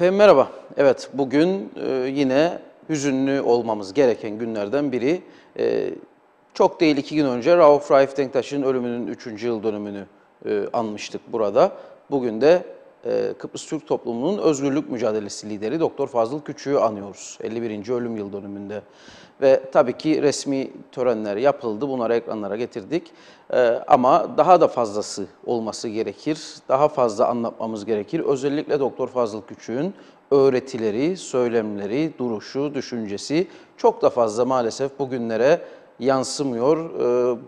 Efendim merhaba. Evet bugün e, yine hüzünlü olmamız gereken günlerden biri. E, çok değil iki gün önce Rauf Raif Denktaş'ın ölümünün 3. yıl dönümünü e, anmıştık burada. Bugün de Kıbrıs Türk toplumunun özgürlük mücadelesi lideri Doktor Fazıl Küçük'ü anıyoruz. 51. ölüm yıl dönümünde. Ve tabii ki resmi törenler yapıldı. Bunları ekranlara getirdik. Ee, ama daha da fazlası olması gerekir. Daha fazla anlatmamız gerekir. Özellikle Doktor Fazıl Küçük'ün öğretileri, söylemleri, duruşu, düşüncesi çok da fazla maalesef bugünlere yansımıyor. Ee,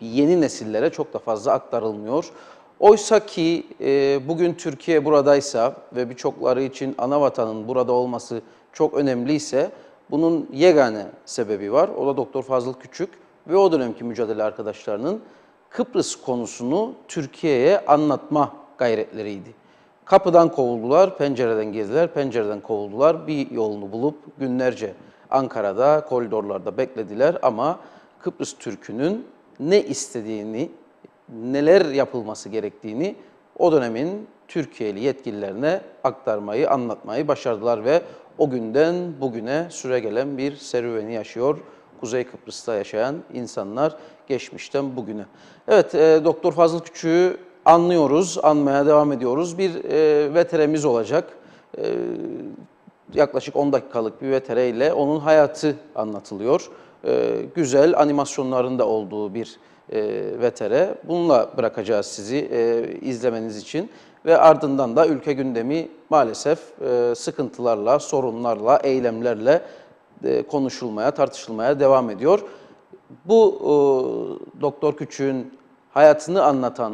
yeni nesillere çok da fazla aktarılmıyor. Oysa ki e, bugün Türkiye buradaysa ve birçokları için ana vatanın burada olması çok önemliyse bunun yegane sebebi var. O da Doktor Fazıl Küçük ve o dönemki mücadele arkadaşlarının Kıbrıs konusunu Türkiye'ye anlatma gayretleriydi. Kapıdan kovuldular, pencereden gezdiler, pencereden kovuldular. Bir yolunu bulup günlerce Ankara'da, koridorlarda beklediler ama Kıbrıs Türk'ünün ne istediğini, neler yapılması gerektiğini o dönemin Türkiye'li yetkililerine aktarmayı, anlatmayı başardılar ve o günden bugüne süre gelen bir serüveni yaşıyor Kuzey Kıbrıs'ta yaşayan insanlar geçmişten bugüne. Evet, e, Doktor Fazıl Küçük'ü anlıyoruz, anmaya devam ediyoruz. Bir e, veteremiz olacak. E, yaklaşık 10 dakikalık bir vetere ile onun hayatı anlatılıyor. E, güzel animasyonlarında olduğu bir e, vetere. Bununla bırakacağız sizi e, izlemeniz için ve ardından da ülke gündemi maalesef e, sıkıntılarla, sorunlarla, eylemlerle e, konuşulmaya, tartışılmaya devam ediyor. Bu e, Doktor Küçük'ün hayatını anlatan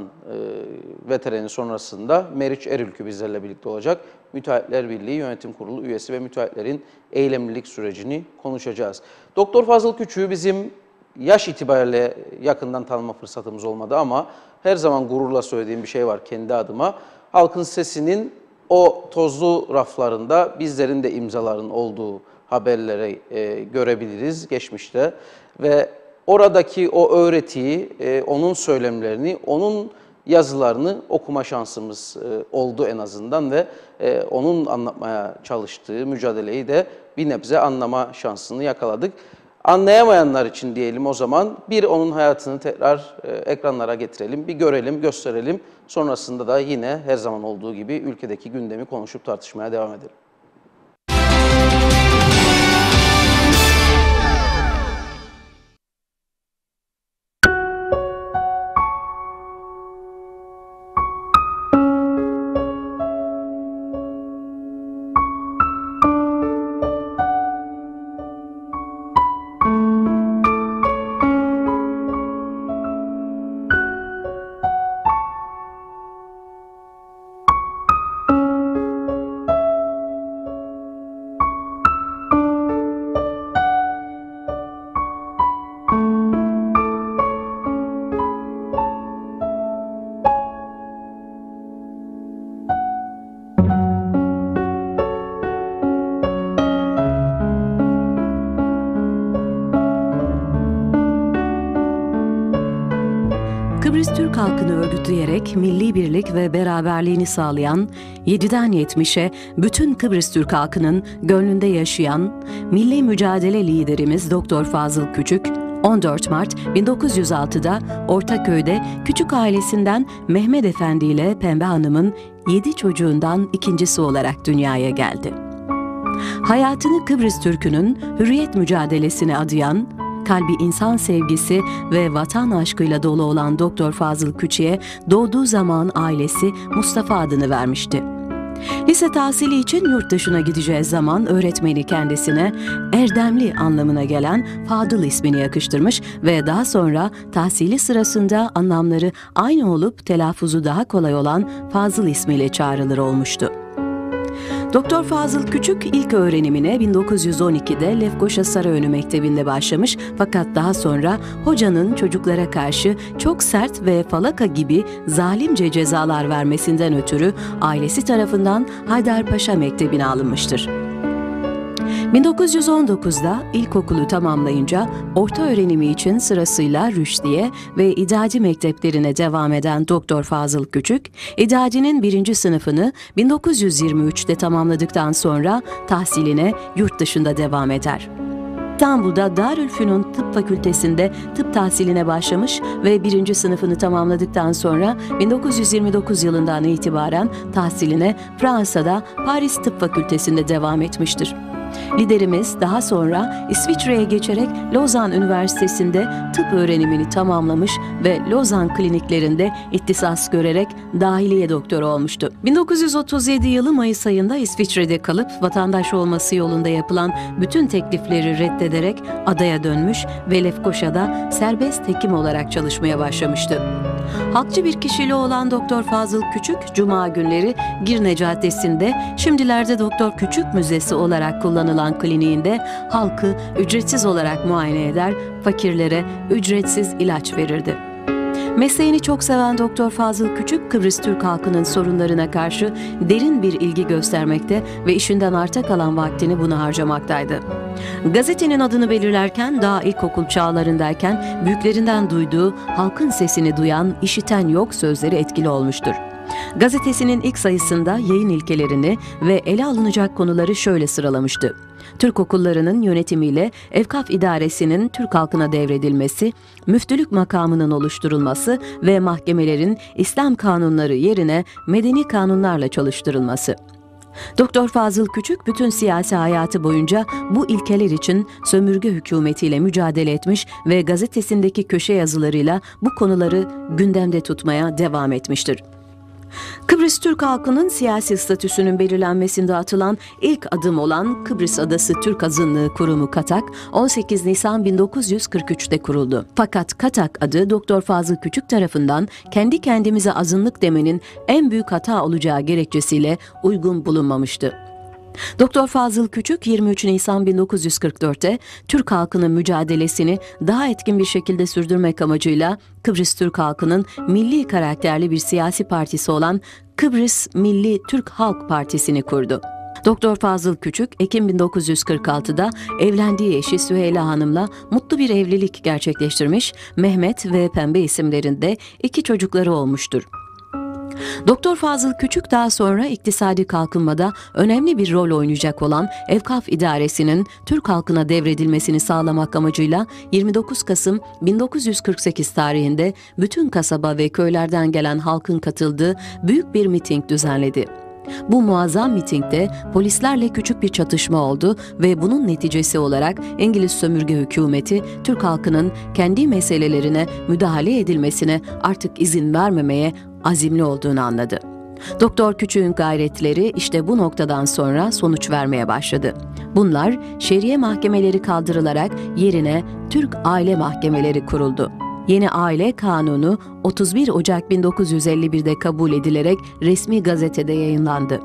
veterenin sonrasında Meriç Erülkü bizlerle birlikte olacak. Müteahhitler Birliği Yönetim Kurulu üyesi ve müteahhitlerin eylemlilik sürecini konuşacağız. Doktor Fazıl Küçük'ü bizim yaş itibariyle yakından tanıma fırsatımız olmadı ama her zaman gururla söylediğim bir şey var kendi adıma. Halkın Sesi'nin o tozlu raflarında bizlerin de imzaların olduğu haberleri e, görebiliriz geçmişte ve oradaki o öğretiyi, e, onun söylemlerini, onun yazılarını okuma şansımız e, oldu en azından ve e, onun anlatmaya çalıştığı mücadeleyi de bir nebze anlama şansını yakaladık. Anlayamayanlar için diyelim o zaman bir onun hayatını tekrar e, ekranlara getirelim, bir görelim, gösterelim. Sonrasında da yine her zaman olduğu gibi ülkedeki gündemi konuşup tartışmaya devam edelim. Birlik ve beraberliğini sağlayan, 7'den 70'e bütün Kıbrıs Türk halkının gönlünde yaşayan milli mücadele liderimiz Doktor Fazıl Küçük, 14 Mart 1906'da Ortaköy'de küçük ailesinden Mehmet Efendi ile Pembe Hanım'ın 7 çocuğundan ikincisi olarak dünyaya geldi. Hayatını Kıbrıs Türk'ünün hürriyet mücadelesine adayan, kalbi insan sevgisi ve vatan aşkıyla dolu olan Doktor Fazıl Küçük'e doğduğu zaman ailesi Mustafa adını vermişti. Lise tahsili için yurt dışına gideceği zaman öğretmeni kendisine erdemli anlamına gelen Fadıl ismini yakıştırmış ve daha sonra tahsili sırasında anlamları aynı olup telaffuzu daha kolay olan Fazıl ismiyle çağrılır olmuştu. Doktor Fazıl Küçük ilk öğrenimine 1912'de Lefkoşa Sarayönü Mektebi'nde başlamış fakat daha sonra hocanın çocuklara karşı çok sert ve falaka gibi zalimce cezalar vermesinden ötürü ailesi tarafından Haydarpaşa Mektebi'ne alınmıştır. 1919'da ilkokulu tamamlayınca orta öğrenimi için sırasıyla Rüşdiye ve İdadi mekteplerine devam eden Doktor Fazıl Küçük, İdadi'nin birinci sınıfını 1923'te tamamladıktan sonra tahsiline yurt dışında devam eder. İstanbul'da Darülfünun Tıp Fakültesinde tıp tahsiline başlamış ve birinci sınıfını tamamladıktan sonra 1929 yılından itibaren tahsiline Fransa'da Paris Tıp Fakültesinde devam etmiştir. Liderimiz daha sonra İsviçre'ye geçerek Lozan Üniversitesi'nde tıp öğrenimini tamamlamış ve Lozan kliniklerinde ihtisas görerek dahiliye doktoru olmuştu. 1937 yılı Mayıs ayında İsviçre'de kalıp vatandaş olması yolunda yapılan bütün teklifleri reddederek adaya dönmüş ve Lefkoşa'da serbest hekim olarak çalışmaya başlamıştı. Halkçı bir kişiliği olan Doktor Fazıl Küçük, Cuma günleri Girne Caddesi'nde, şimdilerde Doktor Küçük Müzesi olarak kullanılan kliniğinde halkı ücretsiz olarak muayene eder, fakirlere ücretsiz ilaç verirdi. Mesleğini çok seven Doktor Fazıl Küçük, Kıbrıs Türk halkının sorunlarına karşı derin bir ilgi göstermekte ve işinden arta kalan vaktini buna harcamaktaydı. Gazetenin adını belirlerken daha ilkokul çağlarındayken büyüklerinden duyduğu halkın sesini duyan, işiten yok sözleri etkili olmuştur. Gazetesinin ilk sayısında yayın ilkelerini ve ele alınacak konuları şöyle sıralamıştı. Türk okullarının yönetimiyle Evkaf İdaresi'nin Türk halkına devredilmesi, müftülük makamının oluşturulması ve mahkemelerin İslam kanunları yerine medeni kanunlarla çalıştırılması. Doktor Fazıl Küçük bütün siyasi hayatı boyunca bu ilkeler için sömürge hükümetiyle mücadele etmiş ve gazetesindeki köşe yazılarıyla bu konuları gündemde tutmaya devam etmiştir. Kıbrıs Türk halkının siyasi statüsünün belirlenmesinde atılan ilk adım olan Kıbrıs Adası Türk Azınlığı Kurumu Katak 18 Nisan 1943'te kuruldu. Fakat Katak adı Doktor Fazıl Küçük tarafından kendi kendimize azınlık demenin en büyük hata olacağı gerekçesiyle uygun bulunmamıştı. Doktor Fazıl Küçük 23 Nisan 1944'te Türk halkının mücadelesini daha etkin bir şekilde sürdürmek amacıyla Kıbrıs Türk halkının milli karakterli bir siyasi partisi olan Kıbrıs Milli Türk Halk Partisi'ni kurdu. Doktor Fazıl Küçük, Ekim 1946'da evlendiği eşi Süheyla Hanım'la mutlu bir evlilik gerçekleştirmiş, Mehmet ve Pembe isimlerinde iki çocukları olmuştur. Doktor Fazıl Küçük daha sonra iktisadi kalkınmada önemli bir rol oynayacak olan Evkaf İdaresi'nin Türk halkına devredilmesini sağlamak amacıyla 29 Kasım 1948 tarihinde bütün kasaba ve köylerden gelen halkın katıldığı büyük bir miting düzenledi. Bu muazzam mitingde polislerle küçük bir çatışma oldu ve bunun neticesi olarak İngiliz sömürge hükümeti Türk halkının kendi meselelerine müdahale edilmesine artık izin vermemeye azimli olduğunu anladı. Doktor Küçük'ün gayretleri işte bu noktadan sonra sonuç vermeye başladı. Bunlar şeriye mahkemeleri kaldırılarak yerine Türk aile mahkemeleri kuruldu. Yeni aile kanunu 31 Ocak 1951'de kabul edilerek resmi gazetede yayınlandı.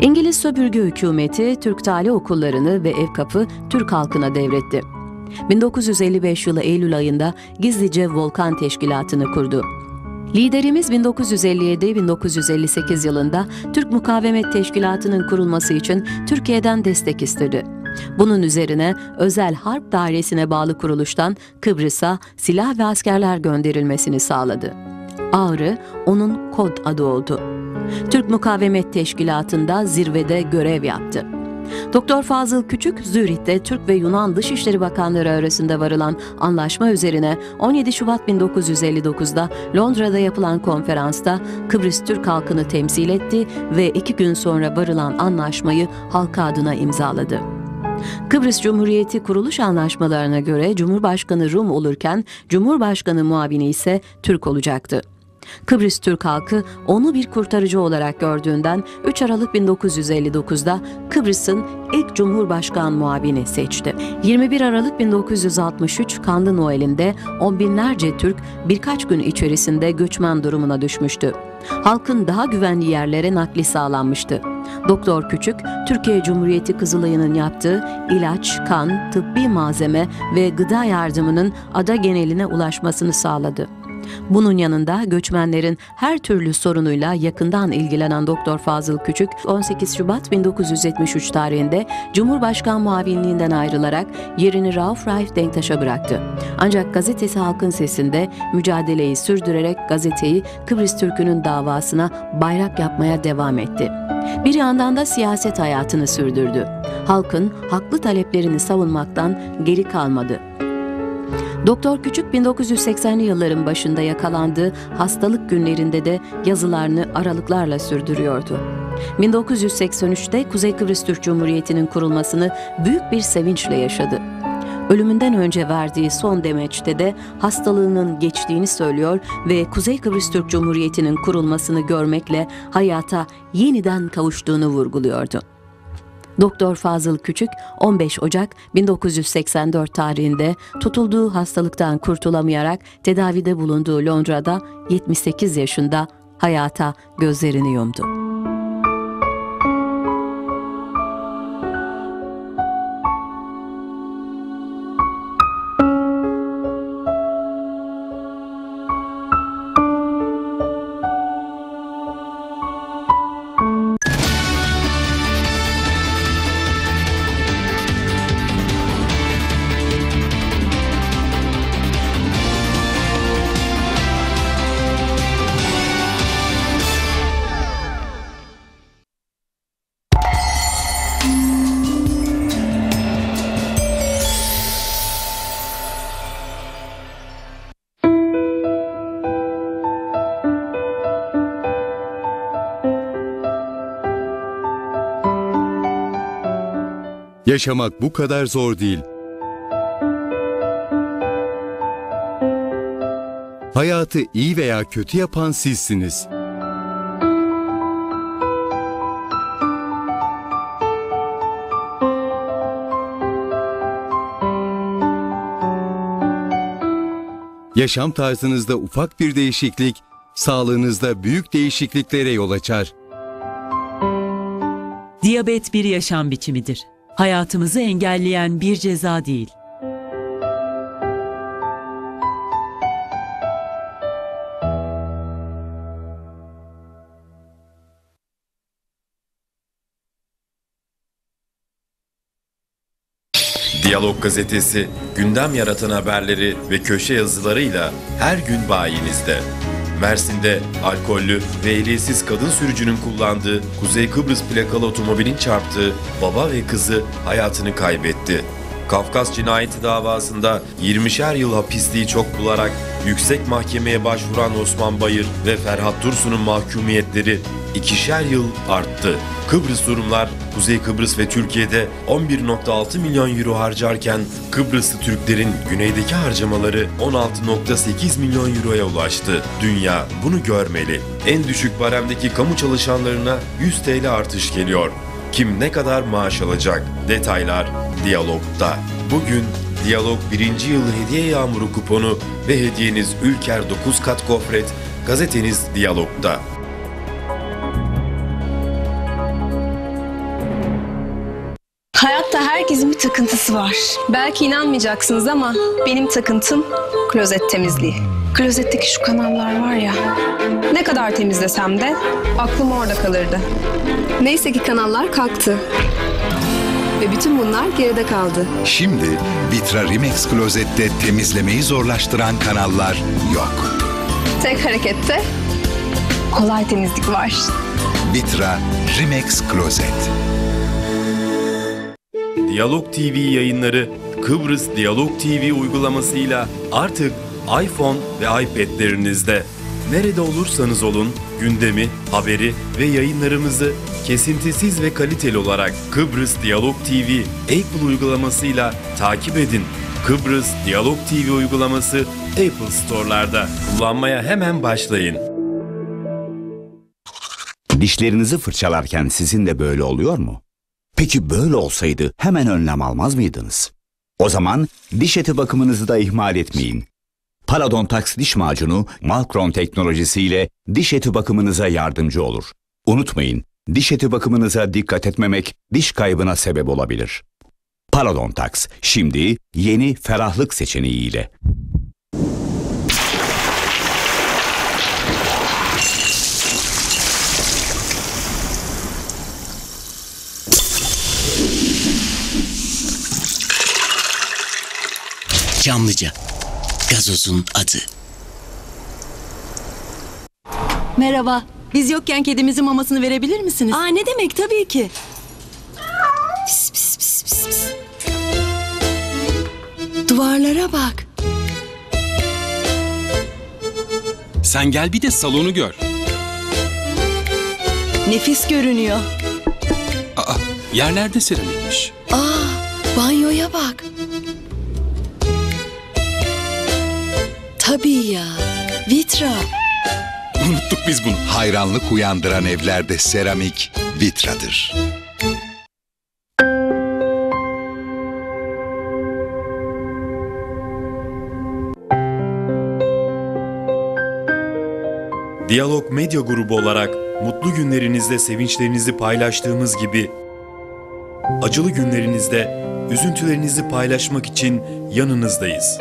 İngiliz sömürge hükümeti Türk tali okullarını ve Evkap'ı Türk halkına devretti. 1955 yılı Eylül ayında gizlice Volkan Teşkilatı'nı kurdu. Liderimiz 1957-1958 yılında Türk Mukavemet Teşkilatı'nın kurulması için Türkiye'den destek istedi. Bunun üzerine özel harp dairesine bağlı kuruluştan Kıbrıs'a silah ve askerler gönderilmesini sağladı. Ağrı onun kod adı oldu. Türk Mukavemet Teşkilatı'nda zirvede görev yaptı. Doktor Fazıl Küçük, Zürih'te Türk ve Yunan Dışişleri Bakanları arasında varılan anlaşma üzerine 17 Şubat 1959'da Londra'da yapılan konferansta Kıbrıs Türk halkını temsil etti ve iki gün sonra varılan anlaşmayı halka adına imzaladı. Kıbrıs Cumhuriyeti kuruluş anlaşmalarına göre Cumhurbaşkanı Rum olurken Cumhurbaşkanı muavini ise Türk olacaktı. Kıbrıs Türk halkı onu bir kurtarıcı olarak gördüğünden 3 Aralık 1959'da Kıbrıs'ın ilk Cumhurbaşkan muavini seçti. 21 Aralık 1963 Kanlı Noel'inde on binlerce Türk birkaç gün içerisinde göçmen durumuna düşmüştü. Halkın daha güvenli yerlere nakli sağlanmıştı. Doktor Küçük, Türkiye Cumhuriyeti Kızılayı'nın yaptığı ilaç, kan, tıbbi malzeme ve gıda yardımının ada geneline ulaşmasını sağladı. Bunun yanında göçmenlerin her türlü sorunuyla yakından ilgilenen Doktor Fazıl Küçük 18 Şubat 1973 tarihinde Cumhurbaşkan muavinliğinden ayrılarak yerini Rauf Raif Denktaş'a bıraktı. Ancak gazetesi Halkın Sesi'nde mücadeleyi sürdürerek gazeteyi Kıbrıs Türk'ünün davasına bayrak yapmaya devam etti. Bir yandan da siyaset hayatını sürdürdü. Halkın haklı taleplerini savunmaktan geri kalmadı. Doktor Küçük 1980'li yılların başında yakalandığı hastalık günlerinde de yazılarını aralıklarla sürdürüyordu. 1983'te Kuzey Kıbrıs Türk Cumhuriyeti'nin kurulmasını büyük bir sevinçle yaşadı. Ölümünden önce verdiği son demeçte de hastalığının geçtiğini söylüyor ve Kuzey Kıbrıs Türk Cumhuriyeti'nin kurulmasını görmekle hayata yeniden kavuştuğunu vurguluyordu. Doktor Fazıl Küçük 15 Ocak 1984 tarihinde tutulduğu hastalıktan kurtulamayarak tedavide bulunduğu Londra'da 78 yaşında hayata gözlerini yumdu. Yaşamak bu kadar zor değil. Hayatı iyi veya kötü yapan sizsiniz. Yaşam tarzınızda ufak bir değişiklik, sağlığınızda büyük değişikliklere yol açar. Diyabet bir yaşam biçimidir. Hayatımızı engelleyen bir ceza değil. Diyalog gazetesi gündem yaratan haberleri ve köşe yazılarıyla her gün bayinizde. Mersin'de alkollü ve ehliyetsiz kadın sürücünün kullandığı Kuzey Kıbrıs plakalı otomobilin çarptığı baba ve kızı hayatını kaybetti. Kafkas cinayeti davasında 20'şer yıl hapisliği çok bularak yüksek mahkemeye başvuran Osman Bayır ve Ferhat Tursun'un mahkumiyetleri ikişer yıl arttı. Kıbrıs Rumlar Kuzey Kıbrıs ve Türkiye'de 11.6 milyon euro harcarken Kıbrıslı Türklerin güneydeki harcamaları 16.8 milyon euroya ulaştı. Dünya bunu görmeli. En düşük baremdeki kamu çalışanlarına 100 TL artış geliyor. Kim ne kadar maaş alacak? Detaylar Diyalog'da. Bugün Diyalog 1. yıl hediye yağmuru kuponu ve hediyeniz Ülker 9 kat gofret, gazeteniz Diyalog'da. Herkesin bir takıntısı var. Belki inanmayacaksınız ama benim takıntım klozet temizliği. Klozetteki şu kanallar var ya. Ne kadar temizlesem de aklım orada kalırdı. Neyse ki kanallar kalktı. Ve bütün bunlar geride kaldı. Şimdi Vitra Rimex klozette temizlemeyi zorlaştıran kanallar yok. Tek harekette kolay temizlik var. Vitra Rimex klozet. Diyalog TV yayınları Kıbrıs Diyalog TV uygulamasıyla artık iPhone ve iPad'lerinizde. Nerede olursanız olun gündemi, haberi ve yayınlarımızı kesintisiz ve kaliteli olarak Kıbrıs Diyalog TV Apple uygulamasıyla takip edin. Kıbrıs Diyalog TV uygulaması Apple Store'larda. Kullanmaya hemen başlayın. Dişlerinizi fırçalarken sizin de böyle oluyor mu? Peki böyle olsaydı hemen önlem almaz mıydınız? O zaman diş eti bakımınızı da ihmal etmeyin. Parodontax diş macunu Malkron teknolojisiyle diş eti bakımınıza yardımcı olur. Unutmayın, diş eti bakımınıza dikkat etmemek diş kaybına sebep olabilir. Parodontax şimdi yeni ferahlık seçeneğiyle. Çamlıca. Gazozun adı. Merhaba. Biz yokken kedimizin mamasını verebilir misiniz? Aa ne demek tabii ki. Pis, pis, pis, pis, pis. Duvarlara bak. Sen gel bir de salonu gör. Nefis görünüyor. Aa, yerler de seramikmiş. Aa banyoya bak. Tabii ya. Vitra. Unuttuk biz bunu. Hayranlık uyandıran evlerde seramik Vitra'dır. Diyalog Medya Grubu olarak mutlu günlerinizde sevinçlerinizi paylaştığımız gibi acılı günlerinizde üzüntülerinizi paylaşmak için yanınızdayız.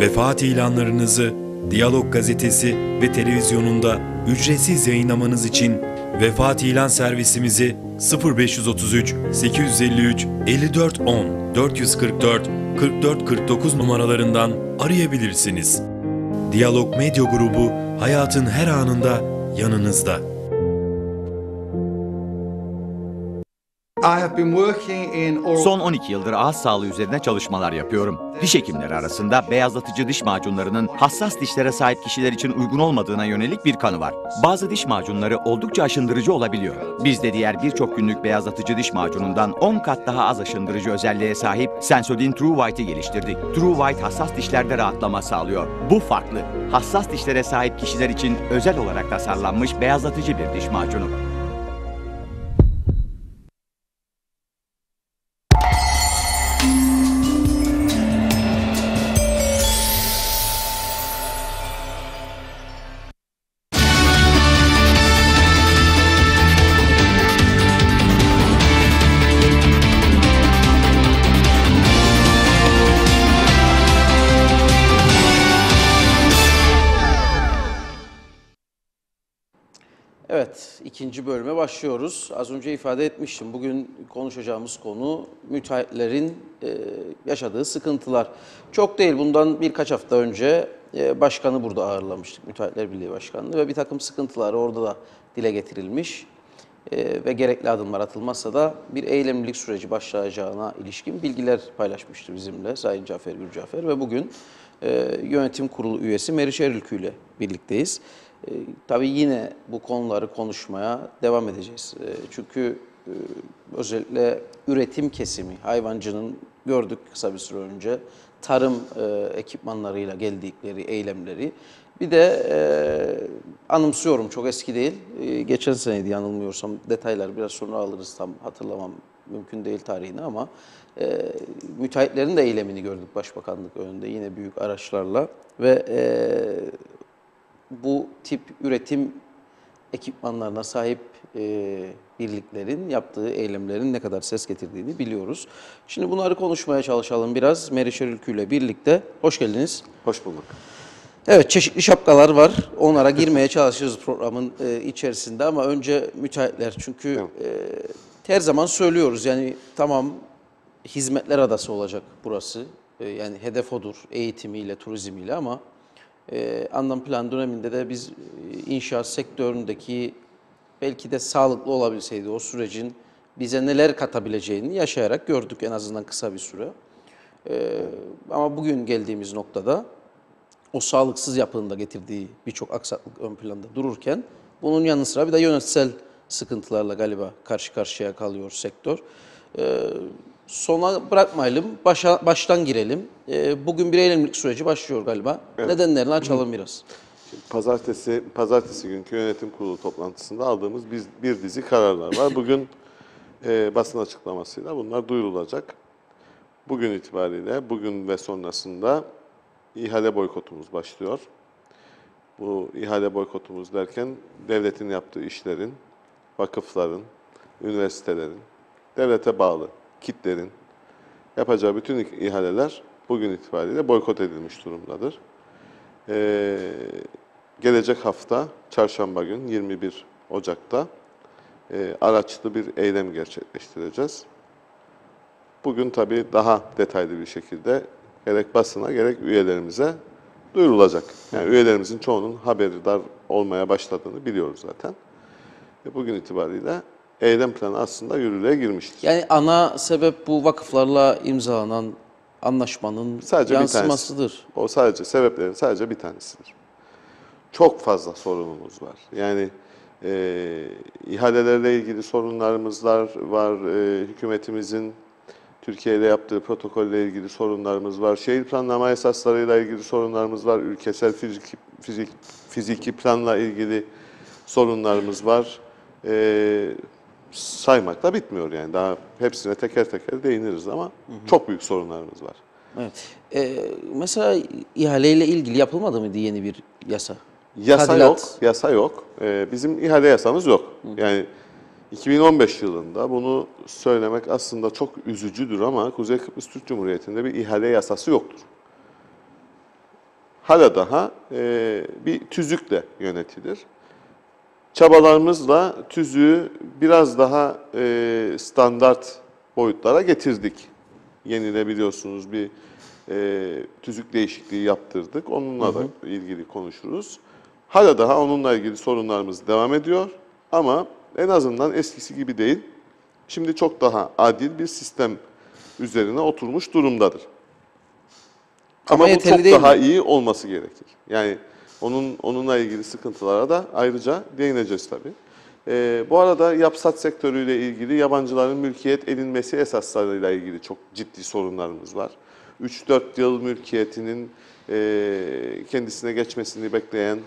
Vefat ilanlarınızı Diyalog gazetesi ve televizyonunda ücretsiz yayınlamanız için vefat ilan servisimizi 0533 853 5410 444 4449 numaralarından arayabilirsiniz. Diyalog Medya Grubu hayatın her anında yanınızda. Son 12 yıldır ağız sağlığı üzerine çalışmalar yapıyorum. Diş hekimleri arasında beyazlatıcı diş macunlarının hassas dişlere sahip kişiler için uygun olmadığına yönelik bir kanı var. Bazı diş macunları oldukça aşındırıcı olabiliyor. Biz de diğer birçok günlük beyazlatıcı diş macunundan 10 kat daha az aşındırıcı özelliğe sahip Sensodyne True White'i geliştirdik. True White hassas dişlerde rahatlama sağlıyor. Bu farklı. Hassas dişlere sahip kişiler için özel olarak tasarlanmış beyazlatıcı bir diş macunu. Bölüme başlıyoruz. Az önce ifade etmiştim. Bugün konuşacağımız konu müteahhitlerin e, yaşadığı sıkıntılar. Çok değil, bundan birkaç hafta önce e, başkanı burada ağırlamıştık. Müteahhitler Birliği Başkanı ve bir takım sıkıntılar orada da dile getirilmiş. E, ve gerekli adımlar atılmazsa da bir eylemlilik süreci başlayacağına ilişkin bilgiler paylaşmıştı bizimle Sayın Cafer Gürcafer ve bugün e, yönetim kurulu üyesi Meriç Erilkü ile birlikteyiz. E, tabii yine bu konuları konuşmaya devam edeceğiz. E, çünkü e, özellikle üretim kesimi, hayvancının gördük kısa bir süre önce tarım e, ekipmanlarıyla geldikleri eylemleri. Bir de e, anımsıyorum çok eski değil. E, geçen seneydi yanılmıyorsam detaylar biraz sonra alırız tam hatırlamam mümkün değil tarihini ama e, müteahhitlerin de eylemini gördük Başbakanlık önünde yine büyük araçlarla ve e, bu tip üretim ekipmanlarına sahip e, birliklerin yaptığı eylemlerin ne kadar ses getirdiğini biliyoruz. Şimdi bunları konuşmaya çalışalım biraz. Meriç Ülkü ile birlikte. Hoş geldiniz. Hoş bulduk. Evet çeşitli şapkalar var. Onlara girmeye çalışıyoruz programın e, içerisinde ama önce müteahhitler. Çünkü e, her zaman söylüyoruz yani tamam hizmetler adası olacak burası. E, yani hedef odur eğitimiyle, turizmiyle ama e, anlam plan döneminde de biz e, inşaat sektöründeki belki de sağlıklı olabilseydi o sürecin bize neler katabileceğini yaşayarak gördük en azından kısa bir süre. E, ama bugün geldiğimiz noktada o sağlıksız yapının da getirdiği birçok aksaklık ön planda dururken bunun yanı sıra bir de yönetsel sıkıntılarla galiba karşı karşıya kalıyor sektör. Ee, sona bırakmayalım, başa, baştan girelim. Ee, bugün bir eylemlilik süreci başlıyor galiba. Evet. Nedenlerini açalım biraz. Pazartesi pazartesi günkü yönetim kurulu toplantısında aldığımız bir, bir dizi kararlar var. Bugün e, basın açıklamasıyla bunlar duyurulacak. Bugün itibariyle, bugün ve sonrasında ihale boykotumuz başlıyor. Bu ihale boykotumuz derken devletin yaptığı işlerin, vakıfların, üniversitelerin, devlete bağlı kitlerin yapacağı bütün ihaleler bugün itibariyle boykot edilmiş durumdadır. Ee, gelecek hafta çarşamba gün 21 Ocak'ta e, araçlı bir eylem gerçekleştireceğiz. Bugün tabii daha detaylı bir şekilde gerek basına gerek üyelerimize duyurulacak. Yani üyelerimizin çoğunun haberdar olmaya başladığını biliyoruz zaten. Ve bugün itibariyle eylem planı aslında yürürlüğe girmiştir. Yani ana sebep bu vakıflarla imzalanan anlaşmanın Sadece bir yansımasıdır. tanesi. O sadece sebeplerin sadece bir tanesidir. Çok fazla sorunumuz var. Yani e, ihalelerle ilgili sorunlarımız var. E, hükümetimizin Türkiye ile yaptığı protokolle ilgili sorunlarımız var. Şehir planlama esaslarıyla ilgili sorunlarımız var. Ülkesel fiziki, fizik, fiziki planla ilgili sorunlarımız var. E, saymakla bitmiyor yani. Daha hepsine teker teker değiniriz ama çok büyük sorunlarımız var. Evet. Ee, mesela ihaleyle ilgili yapılmadı mıydı yeni bir yasa? Yasa Tadilat. yok, yasa yok. Ee, bizim ihale yasamız yok. Yani 2015 yılında bunu söylemek aslında çok üzücüdür ama Kuzey Kıbrıs Türk Cumhuriyeti'nde bir ihale yasası yoktur. Hala daha e, bir tüzükle yönetilir. Çabalarımızla tüzüğü biraz daha e, standart boyutlara getirdik. Yenilebiliyorsunuz bir e, tüzük değişikliği yaptırdık. Onunla da ilgili konuşuruz. Hala daha onunla ilgili sorunlarımız devam ediyor ama en azından eskisi gibi değil. Şimdi çok daha adil bir sistem üzerine oturmuş durumdadır. Ama Ama, bu çok değil daha mi? iyi olması gerekir. Yani onun onunla ilgili sıkıntılara da ayrıca değineceğiz tabii. Ee, bu arada yapsat sektörüyle ilgili yabancıların mülkiyet edinmesi esaslarıyla ilgili çok ciddi sorunlarımız var. 3-4 yıl mülkiyetinin e, kendisine geçmesini bekleyen,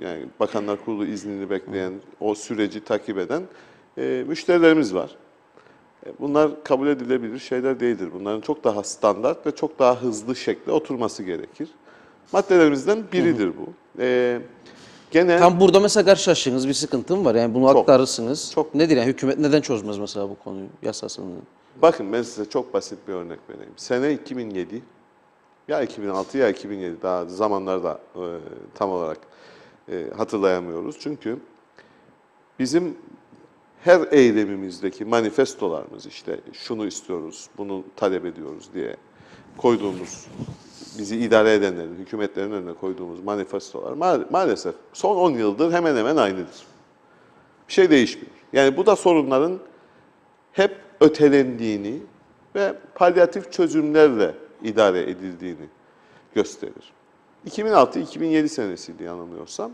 yani Bakanlar Kurulu iznini bekleyen, o süreci takip eden e, müşterilerimiz var. E, Bunlar kabul edilebilir şeyler değildir. Bunların çok daha standart ve çok daha hızlı şekle oturması gerekir. Maddelerimizden biridir bu. E, gene Tam burada mesela karşılaştığınız bir sıkıntı mı var? Yani bunu Çok. aktarırsınız. Çok. Nedir yani hükümet neden çözmez mesela bu konuyu yasasını? bakın ben size çok basit bir örnek vereyim. Sene 2007 ya 2006 ya 2007 daha zamanlarda e, tam olarak e, hatırlayamıyoruz. Çünkü bizim her eylemimizdeki manifestolarımız işte şunu istiyoruz, bunu talep ediyoruz diye koyduğumuz, bizi idare edenlerin, hükümetlerin önüne koyduğumuz manifestolar ma- maalesef son 10 yıldır hemen hemen aynıdır. Bir şey değişmiyor. Yani bu da sorunların hep ötelendiğini ve palyatif çözümlerle idare edildiğini gösterir. 2006-2007 senesiydi yanılmıyorsam.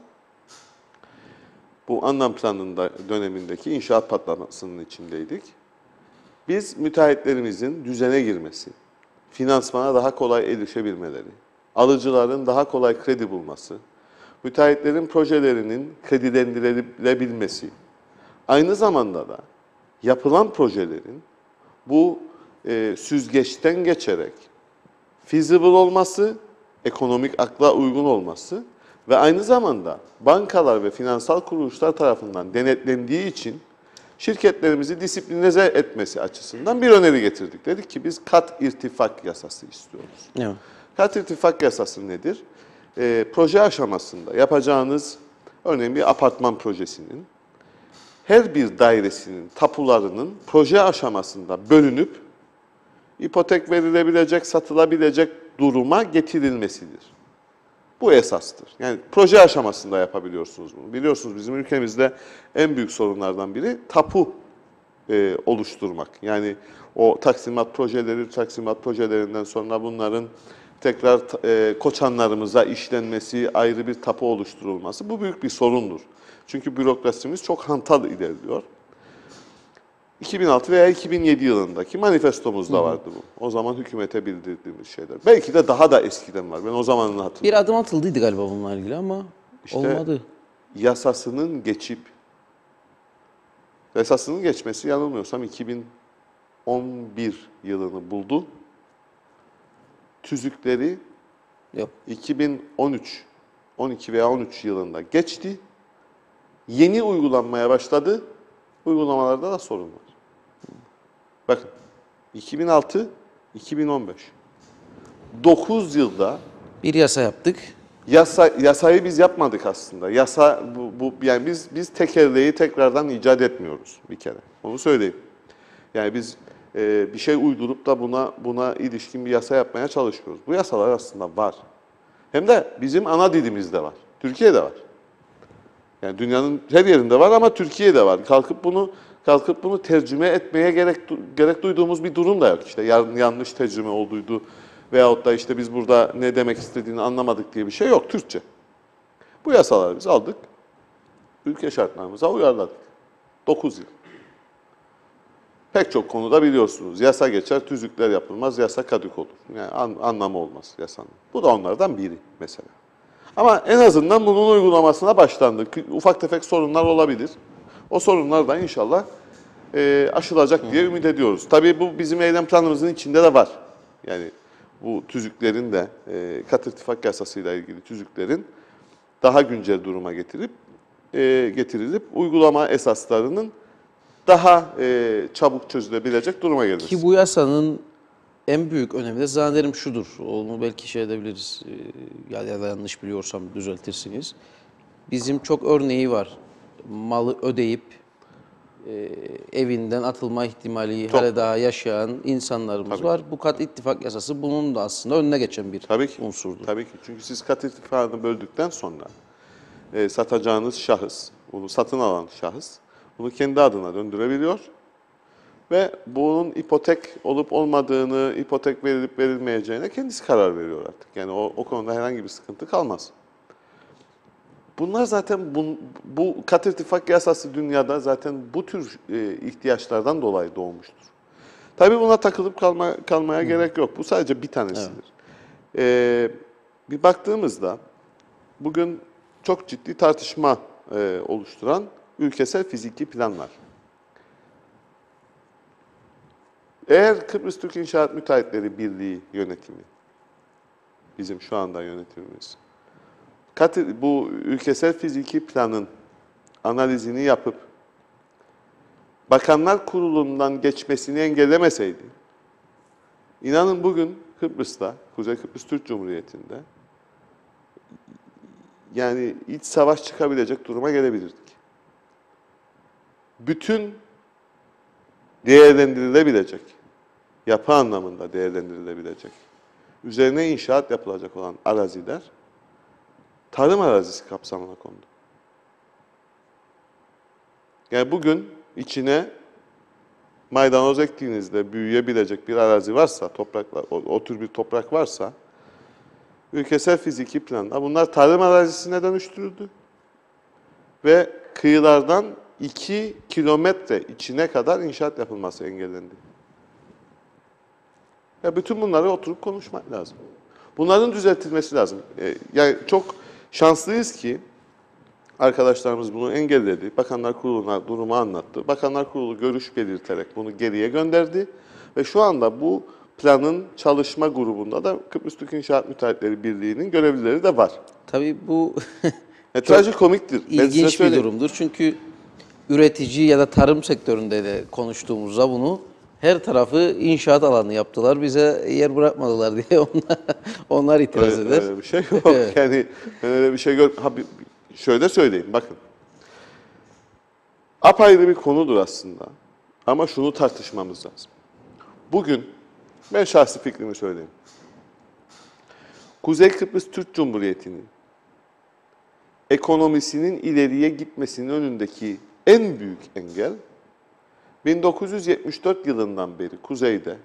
Bu anlam planında dönemindeki inşaat patlamasının içindeydik. Biz müteahhitlerimizin düzene girmesi, finansmana daha kolay erişebilmeleri, alıcıların daha kolay kredi bulması, müteahhitlerin projelerinin kredilendirilebilmesi, aynı zamanda da yapılan projelerin bu e, süzgeçten geçerek feasible olması, ekonomik akla uygun olması ve aynı zamanda bankalar ve finansal kuruluşlar tarafından denetlendiği için şirketlerimizi disiplinize etmesi açısından bir öneri getirdik. Dedik ki biz kat irtifak yasası istiyoruz. Evet. Kat irtifak yasası nedir? Ee, proje aşamasında yapacağınız örneğin bir apartman projesinin her bir dairesinin tapularının proje aşamasında bölünüp ipotek verilebilecek, satılabilecek duruma getirilmesidir. Bu esastır. Yani proje aşamasında yapabiliyorsunuz bunu. Biliyorsunuz bizim ülkemizde en büyük sorunlardan biri tapu e, oluşturmak. Yani o taksimat projeleri, taksimat projelerinden sonra bunların tekrar e, koçanlarımıza işlenmesi, ayrı bir tapu oluşturulması bu büyük bir sorundur. Çünkü bürokrasimiz çok hantal ilerliyor. 2006 veya 2007 yılındaki manifestomuzda vardı bu. O zaman hükümete bildirdiğimiz şeyler. Belki de daha da eskiden var. Ben o zamanını hatırlıyorum. Bir adım atıldıydı galiba bununla ilgili ama İşte olmadı. yasasının geçip yasasının geçmesi yanılmıyorsam 2011 yılını buldu. Tüzükleri Yok. 2013 12 veya 13 yılında geçti. Yeni uygulanmaya başladı. Uygulamalarda da sorun var. Bakın 2006 2015 9 yılda Bir yasa yaptık. Yasa, yasayı biz yapmadık aslında. Yasa bu, bu yani biz biz tekerleği tekrardan icat etmiyoruz bir kere. Onu söyleyeyim. Yani biz e, bir şey uydurup da buna buna ilişkin bir yasa yapmaya çalışıyoruz. Bu yasalar aslında var. Hem de bizim ana dilimizde var. Türkiye'de var. Yani dünyanın her yerinde var ama Türkiye'de var. Kalkıp bunu kalkıp bunu tercüme etmeye gerek gerek duyduğumuz bir durum da yok. İşte yan- yanlış tercüme olduydu veyahut da işte biz burada ne demek istediğini anlamadık diye bir şey yok Türkçe. Bu yasaları biz aldık. Ülke şartlarımıza uyarladık. 9 yıl. Pek çok konuda biliyorsunuz. Yasa geçer, tüzükler yapılmaz, yasa kadük olur. Yani an- anlamı olmaz yasanın. Bu da onlardan biri mesela. Ama en azından bunun uygulamasına başlandı. Ufak tefek sorunlar olabilir. O sorunlar da inşallah e, aşılacak diye ümit ediyoruz. Tabii bu bizim eylem planımızın içinde de var. Yani bu tüzüklerin de e, kat irtifak yasasıyla ilgili tüzüklerin daha güncel duruma getirip e, getirilip uygulama esaslarının daha e, çabuk çözülebilecek duruma gelmesi. Ki bu yasanın en büyük önemi de zannederim şudur. Onu belki şey edebiliriz. e, ya da yanlış biliyorsam düzeltirsiniz. Bizim çok örneği var. Malı ödeyip e, evinden atılma ihtimali Çok. hala daha yaşayan insanlarımız Tabii. var. Bu kat ittifak yasası bunun da aslında önüne geçen bir Tabii ki. unsurdur. Tabii ki. Çünkü siz kat irtifakını böldükten sonra e, satacağınız şahıs, bunu satın alan şahıs bunu kendi adına döndürebiliyor. Ve bunun ipotek olup olmadığını, ipotek verilip verilmeyeceğine kendisi karar veriyor artık. Yani o, o konuda herhangi bir sıkıntı kalmaz. Bunlar zaten bu, bu kat irtifak yasası dünyada zaten bu tür e, ihtiyaçlardan dolayı doğmuştur. Tabii buna takılıp kalma, kalmaya gerek yok. Bu sadece bir tanesidir. Ee, bir baktığımızda bugün çok ciddi tartışma e, oluşturan ülkesel fiziki planlar. Eğer Kıbrıs Türk İnşaat Müteahhitleri Birliği yönetimi, bizim şu anda yönetimimiz, kat- bu ülkesel fiziki planın analizini yapıp Bakanlar Kurulu'ndan geçmesini engellemeseydi, inanın bugün Kıbrıs'ta, Kuzey Kıbrıs Türk Cumhuriyeti'nde yani iç savaş çıkabilecek duruma gelebilirdik. Bütün değerlendirilebilecek, yapı anlamında değerlendirilebilecek, üzerine inşaat yapılacak olan araziler tarım arazisi kapsamına kondu. Yani bugün içine maydanoz ektiğinizde büyüyebilecek bir arazi varsa, topraklar, o, o tür bir toprak varsa, ülkesel fiziki planda bunlar tarım arazisine dönüştürüldü. Ve kıyılardan 2 kilometre içine kadar inşaat yapılması engellendi. Ya bütün bunları oturup konuşmak lazım. Bunların düzeltilmesi lazım. Ee, yani çok şanslıyız ki arkadaşlarımız bunu engelledi. Bakanlar Kurulu'na durumu anlattı. Bakanlar Kurulu görüş belirterek bunu geriye gönderdi. Ve şu anda bu planın çalışma grubunda da Kıbrıs Türk İnşaat Müteahhitleri Birliği'nin görevlileri de var. Tabii bu E, trajikomiktir. İlginç bir durumdur. Çünkü üretici ya da tarım sektöründe de konuştuğumuzda bunu her tarafı inşaat alanı yaptılar. Bize yer bırakmadılar diye onlar, onlar itiraz Öyle, eder. öyle bir şey yok. Evet. Yani ben öyle bir şey gör... Ha, bir- şöyle söyleyeyim bakın. Apayrı bir konudur aslında. Ama şunu tartışmamız lazım. Bugün ben şahsi fikrimi söyleyeyim. Kuzey Kıbrıs Türk Cumhuriyeti'nin ekonomisinin ileriye gitmesinin önündeki en büyük engel 1974 yılından beri kuzeyde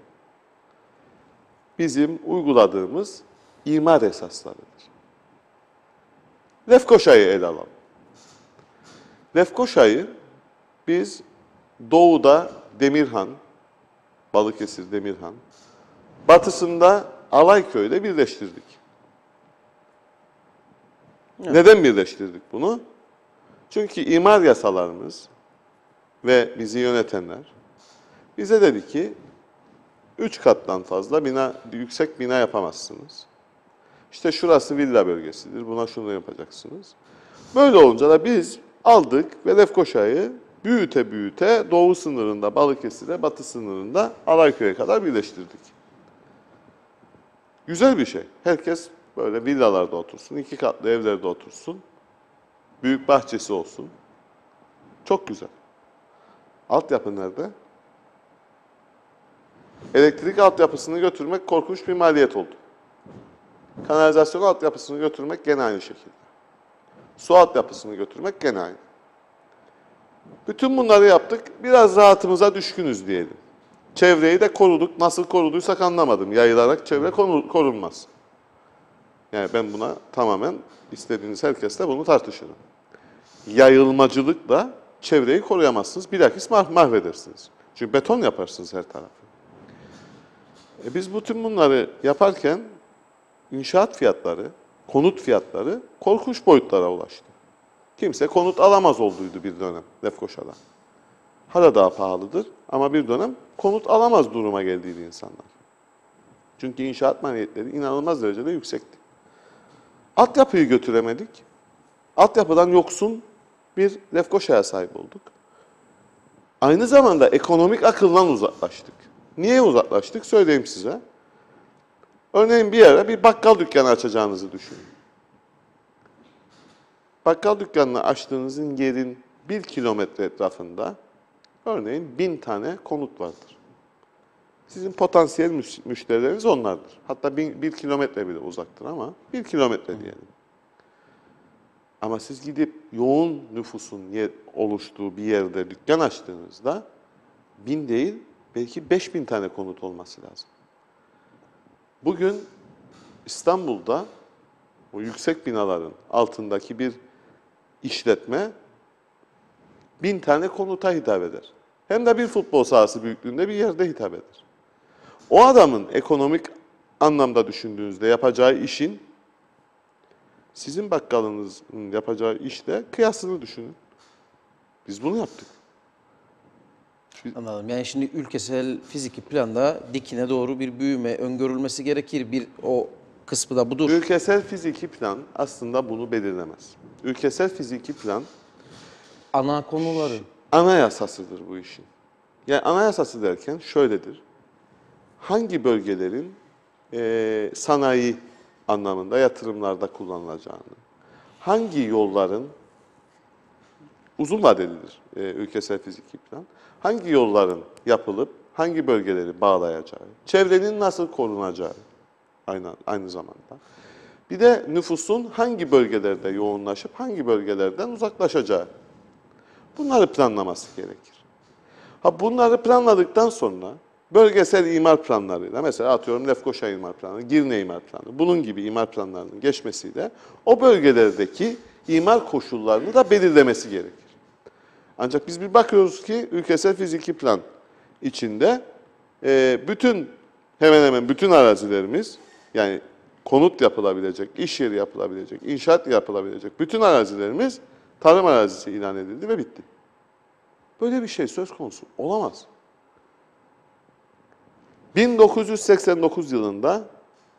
bizim uyguladığımız imar esaslarıdır. Lefkoşa'yı ele alalım. Lefkoşa'yı biz doğuda Demirhan, Balıkesir Demirhan, batısında Alayköy'de birleştirdik. Neden birleştirdik bunu? Çünkü imar yasalarımız ve bizi yönetenler bize dedi ki üç kattan fazla bina, yüksek bina yapamazsınız. İşte şurası villa bölgesidir, buna şunu yapacaksınız. Böyle olunca da biz aldık ve Lefkoşa'yı büyüte büyüte doğu sınırında Balıkesir'e, batı sınırında Alayköy'e kadar birleştirdik. Güzel bir şey. Herkes böyle villalarda otursun, iki katlı evlerde otursun. Büyük bahçesi olsun. Çok güzel. Altyapı nerede? Elektrik altyapısını götürmek korkunç bir maliyet oldu. Kanalizasyon altyapısını götürmek gene aynı şekilde. Su altyapısını götürmek gene aynı. Bütün bunları yaptık. Biraz rahatımıza düşkünüz diyelim. Çevreyi de koruduk. Nasıl koruduysak anlamadım. Yayılarak çevre koru- korunmaz. Yani ben buna tamamen istediğiniz herkesle bunu tartışırım. Yayılmacılıkla çevreyi koruyamazsınız. Bilakis mah mahvedersiniz. Çünkü beton yaparsınız her tarafı. E biz bütün bunları yaparken inşaat fiyatları, konut fiyatları korkunç boyutlara ulaştı. Kimse konut alamaz olduydu bir dönem Lefkoşa'da. Hala daha pahalıdır ama bir dönem konut alamaz duruma geldiydi insanlar. Çünkü inşaat maliyetleri inanılmaz derecede yüksekti. Altyapıyı götüremedik. Altyapıdan yoksun bir Lefkoşa'ya sahip olduk. Aynı zamanda ekonomik akıldan uzaklaştık. Niye uzaklaştık? Söyleyeyim size. Örneğin bir yere bir bakkal dükkanı açacağınızı düşünün. Bakkal dükkanını açtığınızın yerin bir kilometre etrafında örneğin bin tane konut vardır. Sizin potansiyel müş- müşterileriniz onlardır. Hatta bin, bir kilometre bile uzaktır ama bir kilometre diyelim. Ama siz gidip yoğun nüfusun yer, oluştuğu bir yerde dükkan açtığınızda bin değil belki beş bin tane konut olması lazım. Bugün İstanbul'da o yüksek binaların altındaki bir işletme bin tane konuta hitap eder. Hem de bir futbol sahası büyüklüğünde bir yerde hitap eder. O adamın ekonomik anlamda düşündüğünüzde yapacağı işin sizin bakkalınızın yapacağı işle kıyasını düşünün. Biz bunu yaptık. Anladım. Yani şimdi ülkesel fiziki planda dikine doğru bir büyüme öngörülmesi gerekir. Bir o kısmı da budur. Ülkesel fiziki plan aslında bunu belirlemez. Ülkesel fiziki plan ana konuları anayasasıdır bu işin. Yani anayasası derken şöyledir. Hangi bölgelerin eee, sanayi anlamında yatırımlarda kullanılacağını, hangi yolların uzun vadelidir eee, ülkesel fiziki plan, hangi yolların yapılıp hangi bölgeleri bağlayacağı, çevrenin nasıl korunacağı aynı, aynı zamanda. Bir de nüfusun hangi bölgelerde yoğunlaşıp hangi bölgelerden uzaklaşacağı. Bunları planlaması gerekir. Ha bunları planladıktan sonra bölgesel imar planlarıyla mesela atıyorum Lefkoşa imar planı, Girne imar planı bunun gibi imar planlarının geçmesiyle o bölgelerdeki imar koşullarını da belirlemesi gerekir. Ancak biz bir bakıyoruz ki ülkesel fiziki plan içinde e, bütün hemen hemen bütün arazilerimiz yani konut yapılabilecek, iş yeri yapılabilecek, inşaat yapılabilecek bütün arazilerimiz tarım arazisi ilan edildi ve bitti. Böyle bir şey söz konusu olamaz. 1989 yılında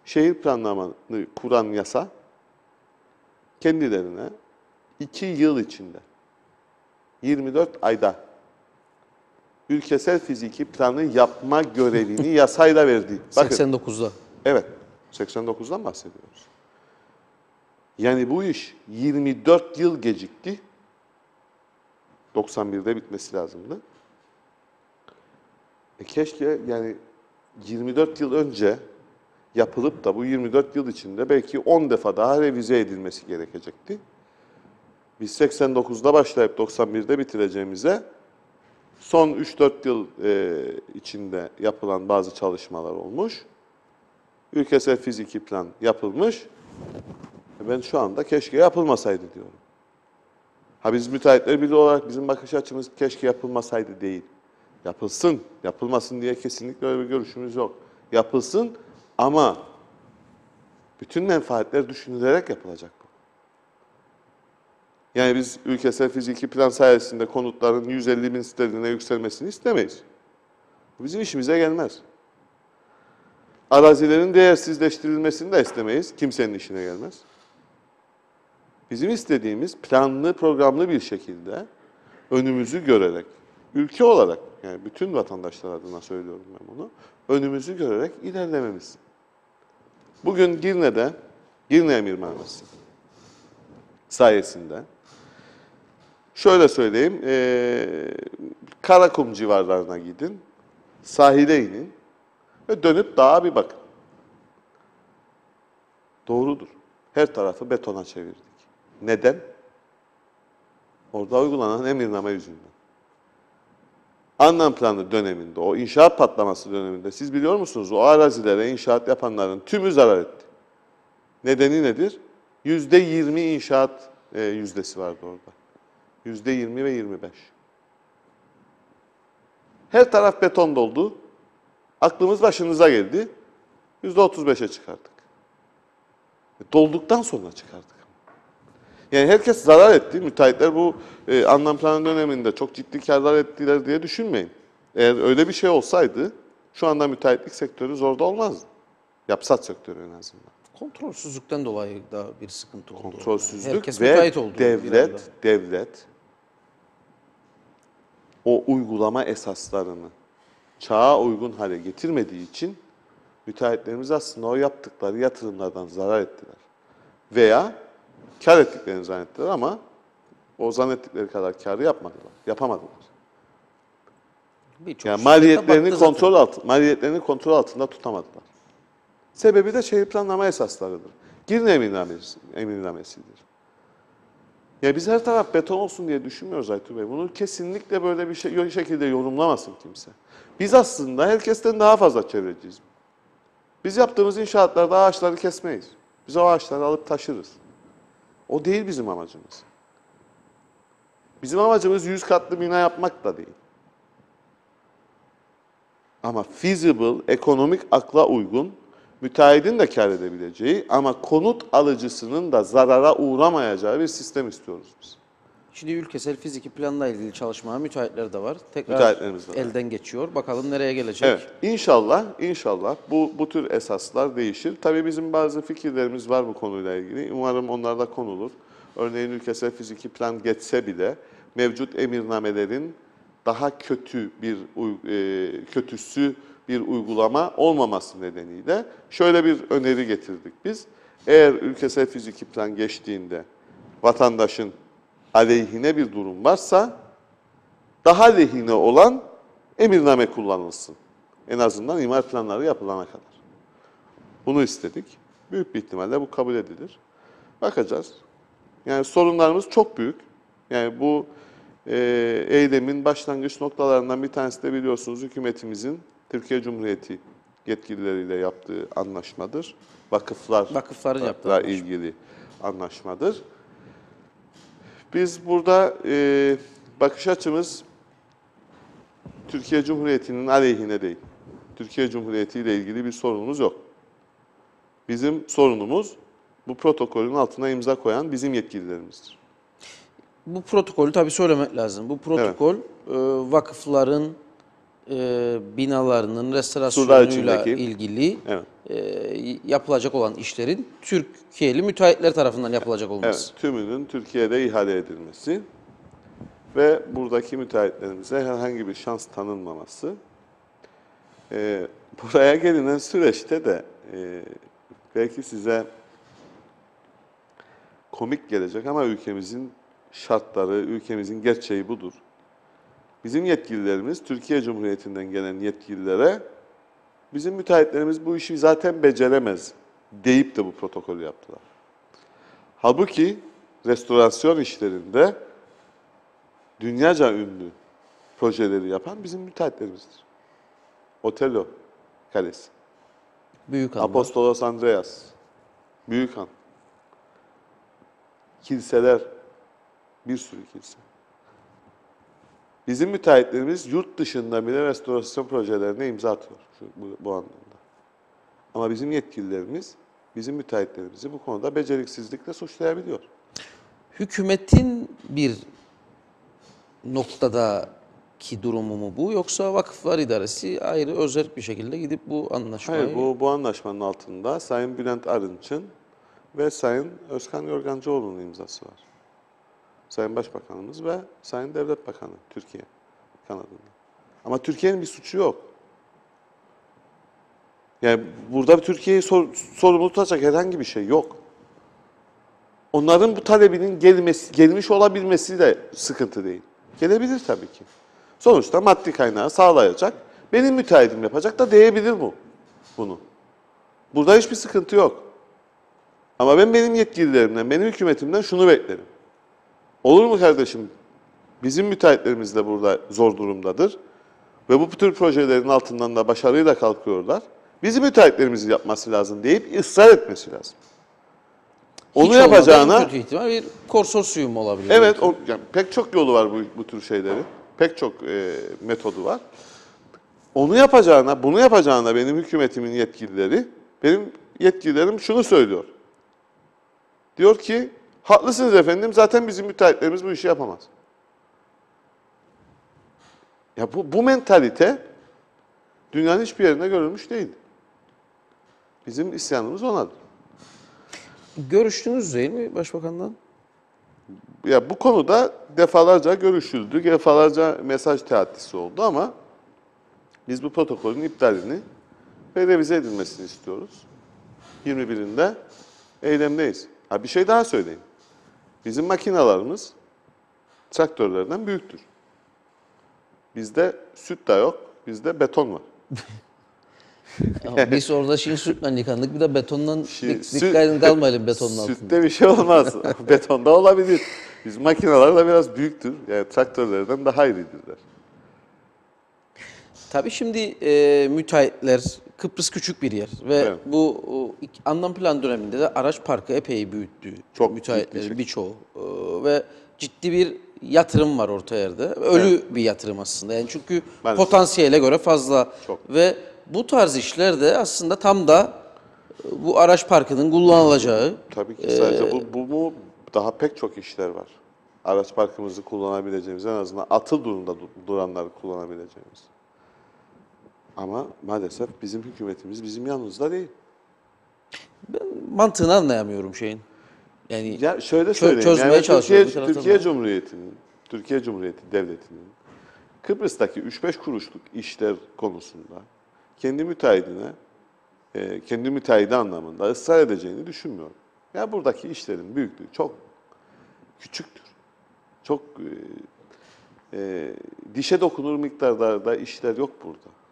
şehir planlamanı kuran yasa kendilerine 2 yıl içinde 24 ayda ülkesel fiziki planı yapma görevini yasayla verdi. 89'da. Evet, 89'dan bahsediyoruz. Yani bu iş 24 yıl gecikti. 91'de bitmesi lazımdı. E keşke yani 24 yıl önce yapılıp da bu 24 yıl içinde belki 10 defa daha revize edilmesi gerekecekti. Biz 89'da başlayıp 91'de bitireceğimize son 3-4 yıl e, içinde yapılan bazı çalışmalar olmuş. Ülkesel fiziki plan yapılmış. Ben şu anda keşke yapılmasaydı diyorum. Ha biz müteahhitler birliği olarak bizim bakış açımız keşke yapılmasaydı değil. Yapılsın, yapılmasın diye kesinlikle öyle bir görüşümüz yok. Yapılsın ama bütün menfaatler düşünülerek yapılacak bu. Yani biz ülkesel fiziki plan sayesinde konutların 150 bin sterline yükselmesini istemeyiz. Bu bizim işimize gelmez. Arazilerin değersizleştirilmesini de istemeyiz. Kimsenin işine gelmez. Bizim istediğimiz planlı, programlı bir şekilde önümüzü görerek, ülke olarak, yani bütün vatandaşlar adına söylüyorum ben bunu, önümüzü görerek ilerlememiz. Bugün Girne'de, Girne Emirmanesi sayesinde, şöyle söyleyeyim, eee Karakum civarlarına gidin, sahile inin, Ve dönüp dağa bir bakın. Doğrudur. Her tarafı betona çevirdik. Neden? Orada uygulanan emirname yüzünden. Anlam planı döneminde, o inşaat patlaması döneminde siz biliyor musunuz o arazilere inşaat yapanların tümü zarar etti. Nedeni nedir? Yüzde yirmi inşaat e, yüzdesi vardı orada. Yüzde yirmi ve yirmi beş. Her taraf beton doldu. Aklımız başımıza geldi. Yüzde otuz beşe çıkardık. E, Dolduktan sonra çıkardık. Yani herkes zarar etti. Müteahhitler bu e, anlam planı döneminde çok ciddi karlar ettiler diye düşünmeyin. Eğer öyle bir şey olsaydı şu anda müteahhitlik sektörü zorda olmazdı. Yapsat sektörü en azından. Kontrolsüzlükten dolayı da bir sıkıntı oldu. Kontrolsüzlük Herkes ve müteahhit oldu. devlet, devlet o uygulama esaslarını çağa uygun hale getirmediği için müteahhitlerimiz aslında o yaptıkları yatırımlardan zarar ettiler. Veya kar ettiklerini zannettiler ama o zannettikleri kadar karı yapmadılar, yapamadılar. Birçok Yani maliyetlerini kontrol altı, maliyetlerini kontrol altında tutamadılar. Sebebi de şehir planlama esaslarıdır. Girin emirnamesi, emirnamesidir. Ya biz her taraf beton olsun diye düşünmüyoruz Aytu Bey. Bunu kesinlikle böyle bir şey, şekilde yorumlamasın kimse. Biz aslında herkesten daha fazla çevreciyiz. Biz yaptığımız inşaatlarda ağaçları kesmeyiz. Biz o ağaçları alıp taşırız. O değil bizim amacımız. Bizim amacımız 100 katlı bina yapmak da değil. Ama feasible, ekonomik akla uygun, müteahhidin de kar edebileceği ama konut alıcısının da zarara uğramayacağı bir sistem istiyoruz biz. Şimdi ülkesel fiziki planla ilgili çalışma müteahhitler de var. Tekrar Müteahhitlerimiz de var. elden geçiyor. Bakalım nereye gelecek. Evet, inşallah, inşallah bu, bu tür esaslar değişir. Tabii bizim bazı fikirlerimiz var bu konuyla ilgili. Umarım onlar da konulur. Örneğin ülkesel fiziki plan geçse bile mevcut emirnamelerin daha kötü bir e, kötüsü bir uygulama olmaması nedeniyle şöyle bir öneri getirdik biz. Eğer ülkesel fiziki plan geçtiğinde vatandaşın aleyhine bir durum varsa daha lehine olan emirname kullanılsın. En azından imar planları yapılana kadar. Bunu istedik. Büyük bir ihtimalle bu kabul edilir. Bakacağız. Yani sorunlarımız çok büyük. Yani bu e, eylemin başlangıç noktalarından bir tanesi de biliyorsunuz hükümetimizin Türkiye Cumhuriyeti yetkilileriyle yaptığı anlaşmadır. Vakıflar Vakıfların yaptığı la anlaşma. ilgili anlaşmadır. Biz burada e, bakış açımız Türkiye Cumhuriyeti'nin aleyhine değil. Türkiye Cumhuriyeti ile ilgili bir sorunumuz yok. Bizim sorunumuz bu protokolün altına imza koyan bizim yetkililerimizdir. Bu protokolü tabii söylemek lazım. Bu protokol e, vakıfların e, binalarının restorasyonuyla ilgili Evet. e, yapılacak olan işlerin Türkiye'li müteahhitler tarafından yapılacak olması. Evet, tümünün Türkiye'de ihale edilmesi ve buradaki müteahhitlerimize herhangi bir şans tanınmaması. Ee, buraya gelinen süreçte de e, belki size komik gelecek ama ülkemizin şartları, ülkemizin gerçeği budur. Bizim yetkililerimiz Türkiye Cumhuriyeti'nden gelen yetkililere bizim müteahhitlerimiz bu işi zaten beceremez deyip de bu protokolü yaptılar. Halbuki restorasyon işlerinde dünyaca ünlü projeleri yapan bizim müteahhitlerimizdir. Otello Kalesi, Büyük anlamda. Apostolos Andreas, Büyükhan, kiliseler, bir sürü kilise. Bizim müteahhitlerimiz yurt dışında bile restorasyon projelerine imza atıyor şu, bu, bu anlamda. Ama bizim yetkililerimiz bizim müteahhitlerimizi bu konuda beceriksizlikle suçlayabiliyor. Hükümetin bir noktadaki durumu mu bu yoksa vakıflar idaresi ayrı özel bir şekilde gidip bu anlaşmayı Hayır, bu, bu anlaşmanın altında Sayın Bülent Arınç'ın ve Sayın Özkan Yorgancıoğlu'nun imzası var. Sayın Başbakanımız ve Sayın Devlet Bakanı Türkiye kanadında. Ama Türkiye'nin bir suçu yok. Yani burada Türkiye'yi sor, sorumlu tutacak herhangi bir şey yok. Onların bu talebinin gelmesi, gelmiş olabilmesi de sıkıntı değil. Gelebilir tabii ki. Sonuçta maddi kaynağı sağlayacak. Benim müteahhitim yapacak da diyebilir bu. bunu. Burada hiçbir sıkıntı yok. Ama ben benim yetkililerimden, benim hükümetimden şunu beklerim. Olur mu kardeşim? Bizim müteahhitlerimiz de burada zor durumdadır. Ve bu tür projelerin altından da başarıyla kalkıyorlar. Bizim müteahhitlerimizin yapması lazım deyip ısrar etmesi lazım. Onu Hiç yapacağına... kötü ihtimal bir konsorsiyum olabilir. Evet, o, yani pek çok yolu var bu, bu tür şeylerin. Pek çok e, metodu var. Onu yapacağına, bunu yapacağına benim hükümetimin yetkilileri, benim yetkililerim şunu söylüyor. Diyor ki, haklısınız efendim, zaten bizim müteahhitlerimiz bu işi yapamaz. Ya bu, bu mentalite dünyanın hiçbir yerinde görülmüş değil. Bizim isyanımız onadır. Görüştünüz değil mi Başbakan'dan? Ya bu konuda defalarca görüşüldü, defalarca mesaj teatisi oldu ama biz bu protokolün iptalini ve revize edilmesini istiyoruz. 21'inde eylemdeyiz. Ha bir şey daha söyleyeyim. Bizim makinalarımız traktörlerden büyüktür. Bizde süt de yok, bizde beton var. Ama biz orada şimdi sütle yıkandık bir de betondan dik, dikkatin kalmayalım betonun altında. Sütte bir şey olmaz. Betonda olabilir. Biz makineler de biraz büyüktür. Yani traktörlerden daha iridirler. Tabii şimdi e, müteahhitler, Kıbrıs küçük bir yer ve Evet. bu o, anlam plan döneminde de araç parkı epey büyüttü. Çok müteahhitlerin ciddi birçoğu E, ve ciddi bir yatırım var orta yerde. Ölü bir yatırım aslında. Yani çünkü Maalesef. potansiyele göre fazla Çok. ve bu tarz işler de aslında tam da e, bu araç parkının kullanılacağı Tabii ki e, sadece bu, bu mu daha pek çok işler var. Araç parkımızı kullanabileceğimiz en azından atıl durumda du- duranları kullanabileceğimiz. Ama maalesef bizim hükümetimiz bizim yanımızda değil. mantığını anlayamıyorum şeyin. Yani Ya şöyle söyleyeyim. çözmeye yani çalışıyor Türkiye, Türkiye. Cumhuriyeti'nin, Türkiye Cumhuriyeti Devleti'nin Kıbrıs'taki 3-5 kuruşluk işler konusunda kendi müteahhidine, e, kendi müteahhidi anlamında ısrar edeceğini düşünmüyorum. Ya buradaki işlerin büyüklüğü çok küçüktür. Çok e, e, dişe dokunur miktarlarda işler yok burada.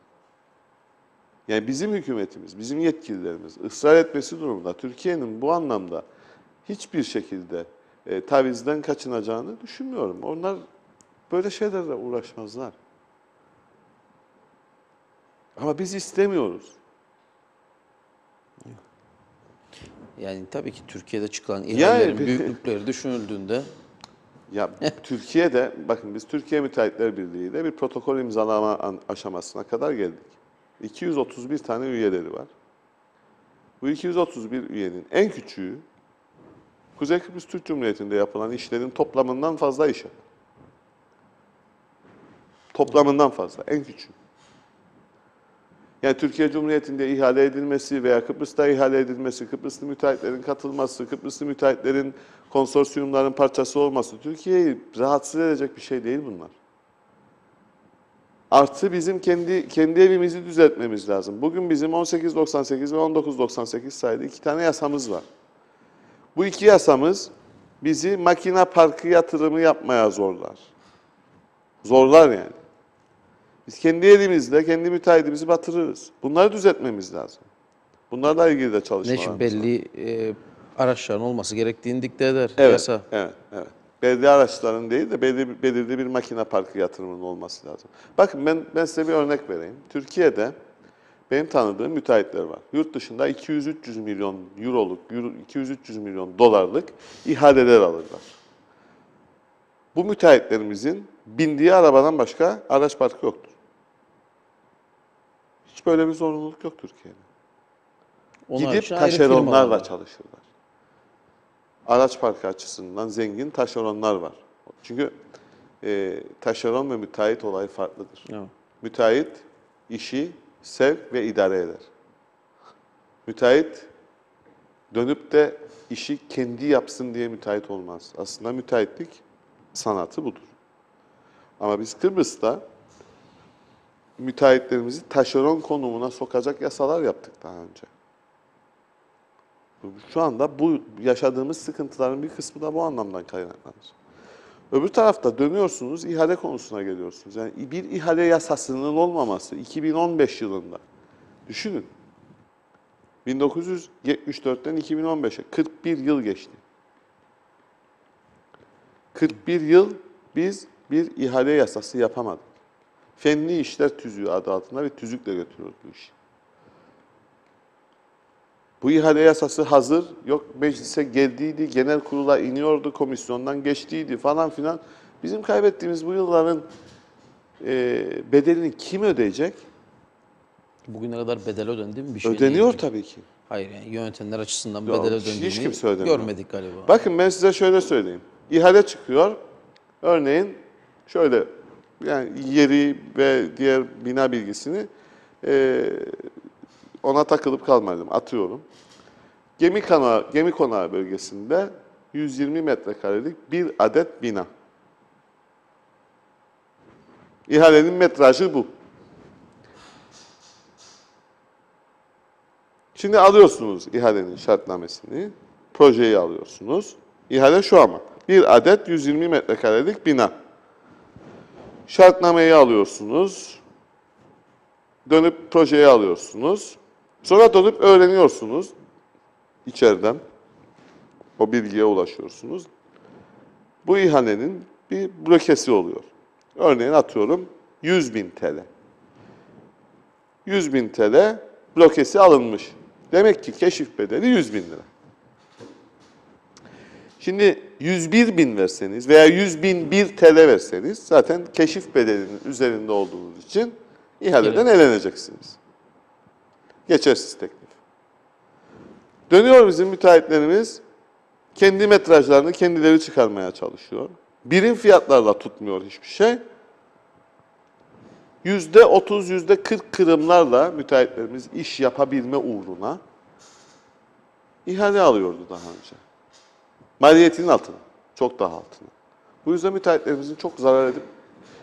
Yani bizim hükümetimiz, bizim yetkililerimiz ısrar etmesi durumunda Türkiye'nin bu anlamda hiçbir şekilde e, tavizden kaçınacağını düşünmüyorum. Onlar böyle şeylerle uğraşmazlar. Ama biz istemiyoruz. Yani tabii ki Türkiye'de çıkan Yani ihalelerin bir- büyüklükleri düşünüldüğünde Ya Türkiye'de, bakın biz Türkiye Müteahhitler Birliği ile bir protokol imzalama aşamasına kadar geldik. 231 tane üyeleri var. Bu 231 üyenin en küçüğü Kuzey Kıbrıs Türk Cumhuriyeti'nde yapılan işlerin toplamından fazla iş yapar. Toplamından fazla, en küçüğü. Yani Türkiye Cumhuriyeti'nde ihale edilmesi veya Kıbrıs'ta ihale edilmesi, Kıbrıslı müteahhitlerin katılması, Kıbrıslı müteahhitlerin konsorsiyumların parçası olması Türkiye'yi rahatsız edecek bir şey değil bunlar. Artı bizim kendi kendi evimizi düzeltmemiz lazım. Bugün bizim 1898 ve 1998 sayılı iki tane yasamız var. Bu iki yasamız bizi makine parkı yatırımı yapmaya zorlar. Zorlar yani. Biz kendi elimizle kendi müteahhitimizi batırırız. Bunları düzeltmemiz lazım. Bunlarla ilgili de ne çalışmalarımız için belli e, araçların olması gerektiğini dikte eder Evet, yasa. evet, evet. Belediye araçların değil de belirli, belirli bir makine parkı yatırımının olması lazım. Bakın ben, ben size bir örnek vereyim. Türkiye'de benim tanıdığım müteahhitler var. Yurt dışında 200-300 milyon euroluk, euro, 200-300 milyon dolarlık ihaleler alırlar. Bu müteahhitlerimizin bindiği arabadan başka araç parkı yoktur. Hiç böyle bir zorunluluk yok Türkiye'de. Onlar Gidip var. çalışırlar. Araç parkı açısından zengin taşeronlar var. Çünkü e, taşeron ve müteahhit olayı farklıdır. Evet. Müteahhit işi sev ve idare eder. Müteahhit dönüp de işi kendi yapsın diye müteahhit olmaz. Aslında müteahhitlik sanatı budur. Ama biz Kıbrıs'ta müteahhitlerimizi taşeron konumuna sokacak yasalar yaptık daha önce. Şu anda bu yaşadığımız sıkıntıların bir kısmı da bu anlamdan kaynaklanır. Öbür tarafta dönüyorsunuz, ihale konusuna geliyorsunuz. Yani bir ihale yasasının olmaması 2015 yılında. Düşünün. 1974'ten 2015'e 41 yıl geçti. 41 yıl biz bir ihale yasası yapamadık. Fenli İşler Tüzüğü adı altında bir tüzükle götürüyoruz bu işi. Bu ihale yasası hazır, yok meclise geldiydi, genel kurula iniyordu, komisyondan geçtiydi falan filan. Bizim kaybettiğimiz bu yılların e, bedelini kim ödeyecek? Bugüne kadar bedel ödendi mi bir şey Ödeniyor değil. tabii ki. Hayır yani yöntemler açısından Yok, bedel hiç ödendiğini kimse ödemiyor. görmedik galiba. Bakın ben size şöyle söyleyeyim. İhale çıkıyor. Örneğin şöyle yani yeri ve diğer bina bilgisini e, ona takılıp kalmadım. Atıyorum. Gemi konağı, gemi konağı bölgesinde 120 metrekarelik bir adet bina. İhalenin metrajı bu. Şimdi alıyorsunuz ihalenin şartnamesini, projeyi alıyorsunuz. İhale şu ama, bir adet 120 metrekarelik bina. Şartnameyi alıyorsunuz, dönüp projeyi alıyorsunuz. Sonra dönüp öğreniyorsunuz içeriden. O bilgiye ulaşıyorsunuz. Bu ihalenin bir blokesi oluyor. Örneğin atıyorum 100 bin TL. 100 bin TL blokesi alınmış. Demek ki keşif bedeli 100 bin lira. Şimdi 101 bin verseniz veya 100 bin 1 TL verseniz zaten keşif bedelinin üzerinde olduğunuz için ihaleden eleneceksiniz. Geçersiz teklif. Dönüyor bizim müteahhitlerimiz kendi metrajlarını kendileri çıkarmaya çalışıyor. Birim fiyatlarla tutmuyor hiçbir şey. Yüzde 30, yüzde 40 kırımlarla müteahhitlerimiz iş yapabilme uğruna ihale alıyordu daha önce. Maliyetinin altına, çok daha altına. Bu yüzden müteahhitlerimizin çok zarar edip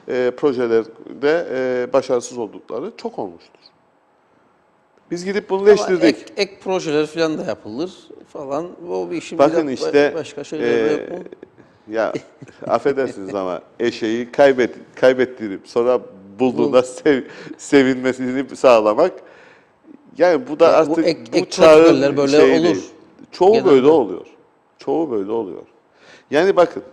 e, projelerde e, başarısız oldukları çok olmuştur. Biz gidip bunu Ama leştirdik. ek, ek projeler falan da yapılır falan. O bir işin Bakın bir işte başka şeyler e, yok mu? ya affedersiniz ama eşeği kaybet, kaybettirip sonra bulduğunda sev, sevinmesini sağlamak yani bu da Ya bu artık ek- bu ek çağın böyle şeyi olur. değil. Çoğu Genelde. böyle oluyor. Çoğu böyle oluyor. Yani bakın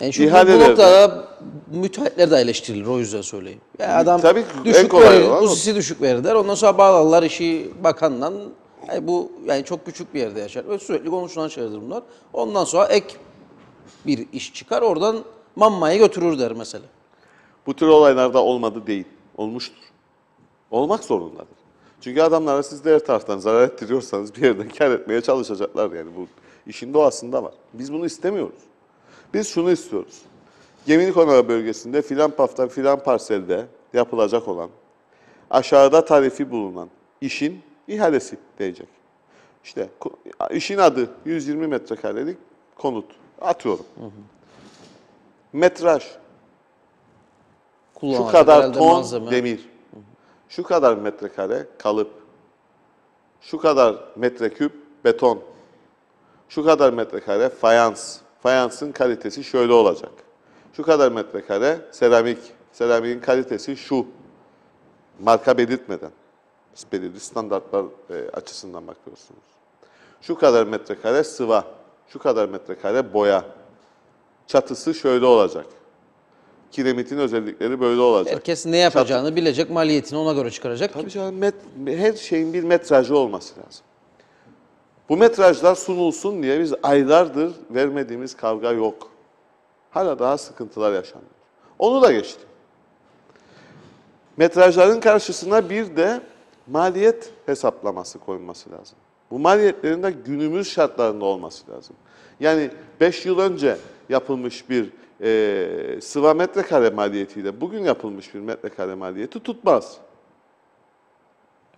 Yani şu bu noktada müteahhitler de eleştirilir o yüzden söyleyeyim. Ya adam Tabii en düşük kolay verir, olan o. uzisi düşük verir der. Ondan sonra bağlarlar işi bakandan. Yani bu yani çok küçük bir yerde yaşar. Ve sürekli konuşulan şeylerdir bunlar. Ondan sonra ek bir iş çıkar. Oradan mammaya götürür der mesela. Bu tür olaylarda olmadı değil, olmuştur. Olmak zorundadır. Çünkü adamlara siz de her taraftan zarar ettiriyorsanız bir yerden kar etmeye çalışacaklar yani bu işin doğasında var. Biz bunu istemiyoruz. Biz şunu istiyoruz. Gemini Konağı bölgesinde filan pafta filan parselde yapılacak olan aşağıda tarifi bulunan işin ihalesi diyecek. İşte işin adı 120 metrekarelik konut. Atıyorum. Metraj şu Kullanılacak kadar ton malzeme. demir, şu kadar metrekare kalıp, şu kadar metreküp beton, şu kadar metrekare fayans. Fayansın kalitesi şöyle olacak. Şu kadar metrekare seramik. Seramiğin kalitesi şu. Marka belirtmeden. Belirli standartlar e, açısından bakıyorsunuz. Şu kadar metrekare sıva. Şu kadar metrekare boya. Çatısı şöyle olacak. Kiremitin özellikleri böyle olacak. Herkes ne yapacağını bilecek, maliyetini ona göre çıkaracak. Tabii canım, met- her şeyin bir metrajı olması lazım. Bu metrajlar sunulsun diye biz aylardır vermediğimiz kavga yok. Hala daha sıkıntılar yaşanıyor. Onu da geçti. Metrajların karşısına bir de maliyet hesaplaması koyulması lazım. Bu maliyetlerin de günümüz şartlarında olması lazım. Yani 5 yıl önce yapılmış bir e, sıva metrekare maliyetiyle bugün yapılmış bir metrekare maliyeti tutmaz.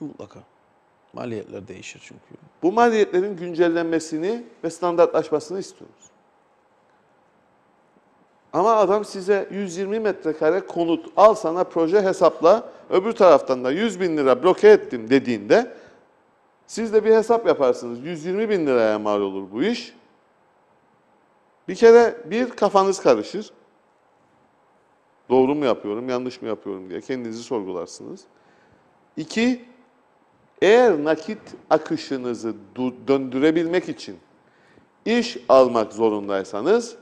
Mutlaka. Maliyetler değişir çünkü. Bu maliyetlerin güncellenmesini ve standartlaşmasını istiyoruz. Ama adam size 120 metrekare konut al sana proje hesapla öbür taraftan da 100 bin lira bloke ettim dediğinde siz de bir hesap yaparsınız. 120 bin liraya mal olur bu iş. Bir kere bir kafanız karışır. Doğru mu yapıyorum, yanlış mı yapıyorum diye kendinizi sorgularsınız. İki, Eğer nakit akışınızı döndürebilmek için iş almak zorundaysanız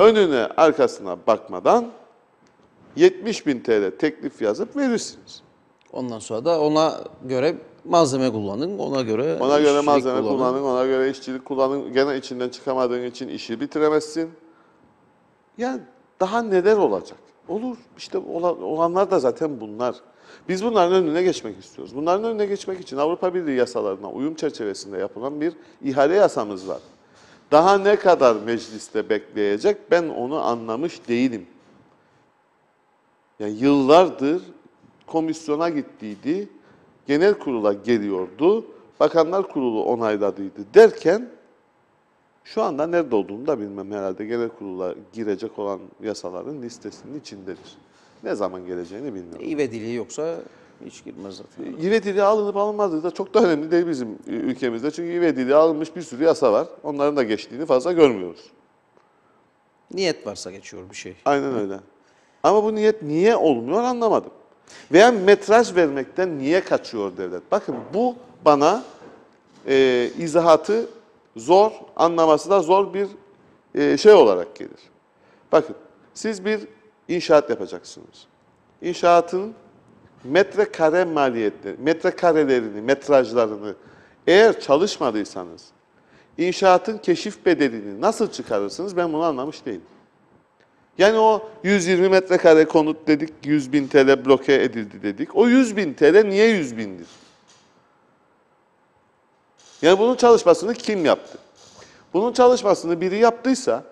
önüne arkasına bakmadan 70 bin TL teklif yazıp verirsiniz. Ondan sonra da ona göre malzeme kullanın, ona göre Ona göre malzeme kullanın. kullanın, ona göre işçilik kullanın. Gene içinden çıkamadığın için işi bitiremezsin. Yani daha neler olacak? Olur. İşte ola- olanlar da zaten bunlar. Biz bunların önüne geçmek istiyoruz. Bunların önüne geçmek için Avrupa Birliği yasalarına uyum çerçevesinde yapılan bir ihale yasamız var. Daha ne kadar mecliste bekleyecek ben onu anlamış değilim. Yani yıllardır komisyona gittiydi, genel kurula geliyordu, bakanlar kurulu onayladıydı derken şu anda nerede olduğunu da bilmem herhalde genel kurula girecek olan yasaların listesinin içindedir. Ne zaman geleceğini bilmiyorum. İvediliği yoksa hiç girmez zaten. İvedili alınıp alınmadığı da çok da önemli değil bizim ülkemizde. Çünkü İvedili alınmış bir sürü yasa var. Onların da geçtiğini fazla görmüyoruz. Niyet varsa geçiyor bir şey. Aynen öyle. Ama bu niyet niye olmuyor anlamadım. Veya metraj vermekten niye kaçıyor devlet? Bakın bu bana e, izahatı zor, anlaması da zor bir e, şey olarak gelir. Bakın siz bir inşaat yapacaksınız. İnşaatın metrekare maliyetleri, metrekarelerini, metrajlarını eğer çalışmadıysanız inşaatın keşif bedelini nasıl çıkarırsınız ben bunu anlamış değilim. Yani o 120 metrekare konut dedik, 100 bin TL bloke edildi dedik. O 100 bin TL niye 100 bindir? Yani bunun çalışmasını kim yaptı? Bunun çalışmasını biri yaptıysa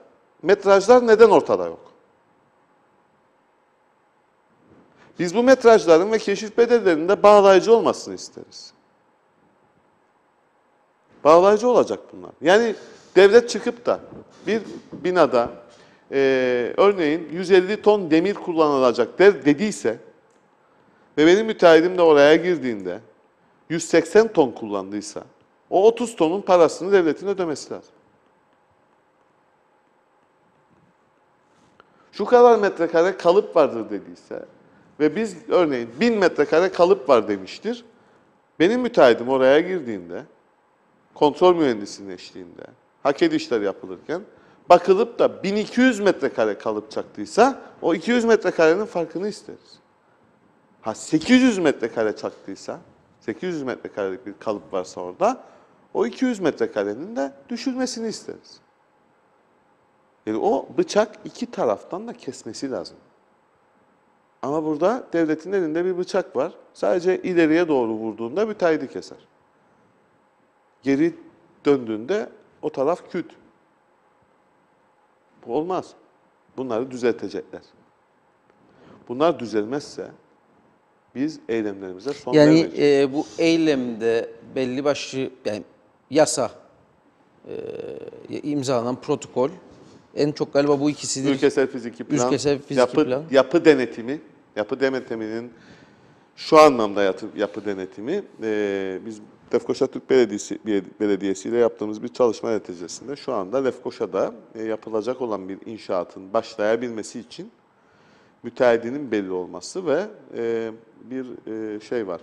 metrajlar neden ortada yok? Biz bu metrajların ve keşif bedellerinin de bağlayıcı olmasını isteriz. Bağlayıcı olacak bunlar. Yani devlet çıkıp da bir binada e, örneğin 150 ton demir kullanılacak der dediyse ve benim müteahhitim de oraya girdiğinde 180 ton kullandıysa o 30 tonun parasını devletin ödemesi lazım. Şu kadar metrekare kalıp vardır dediyse ve biz örneğin 1000 metrekare kalıp var demiştir. Benim müteahhitim oraya girdiğinde kontrol mühendisinin eşliğinde hak edişler yapılırken bakılıp da 1200 metrekare kalıp çaktıysa o 200 metrekarenin farkını isteriz. Ha 800 metrekare çaktıysa, 800 metrekarelik bir kalıp varsa orada o 200 metrekarenin de düşülmesini isteriz. Yani o bıçak iki taraftan da kesmesi lazım. Ama burada devletin elinde bir bıçak var. Sadece ileriye doğru vurduğunda müteahhidi keser. Geri döndüğünde o taraf küt. Bu olmaz. Bunları düzeltecekler. Bunlar düzelmezse biz eylemlerimize son Yani vermeyeceğiz. e, bu eylemde belli başlı yani yasa e, imzalanan protokol en çok galiba bu ikisidir. Ülkesel fiziki plan, Ülkesel fiziki yapı, plan. yapı denetimi, yapı denetiminin şu anlamda yapı, yapı denetimi, e, biz Lefkoşa Türk Belediyesi, Belediyesi ile yaptığımız bir çalışma neticesinde şu anda Lefkoşa'da e, yapılacak olan bir inşaatın başlayabilmesi için müteahhidinin belli olması ve e, bir e, şey var.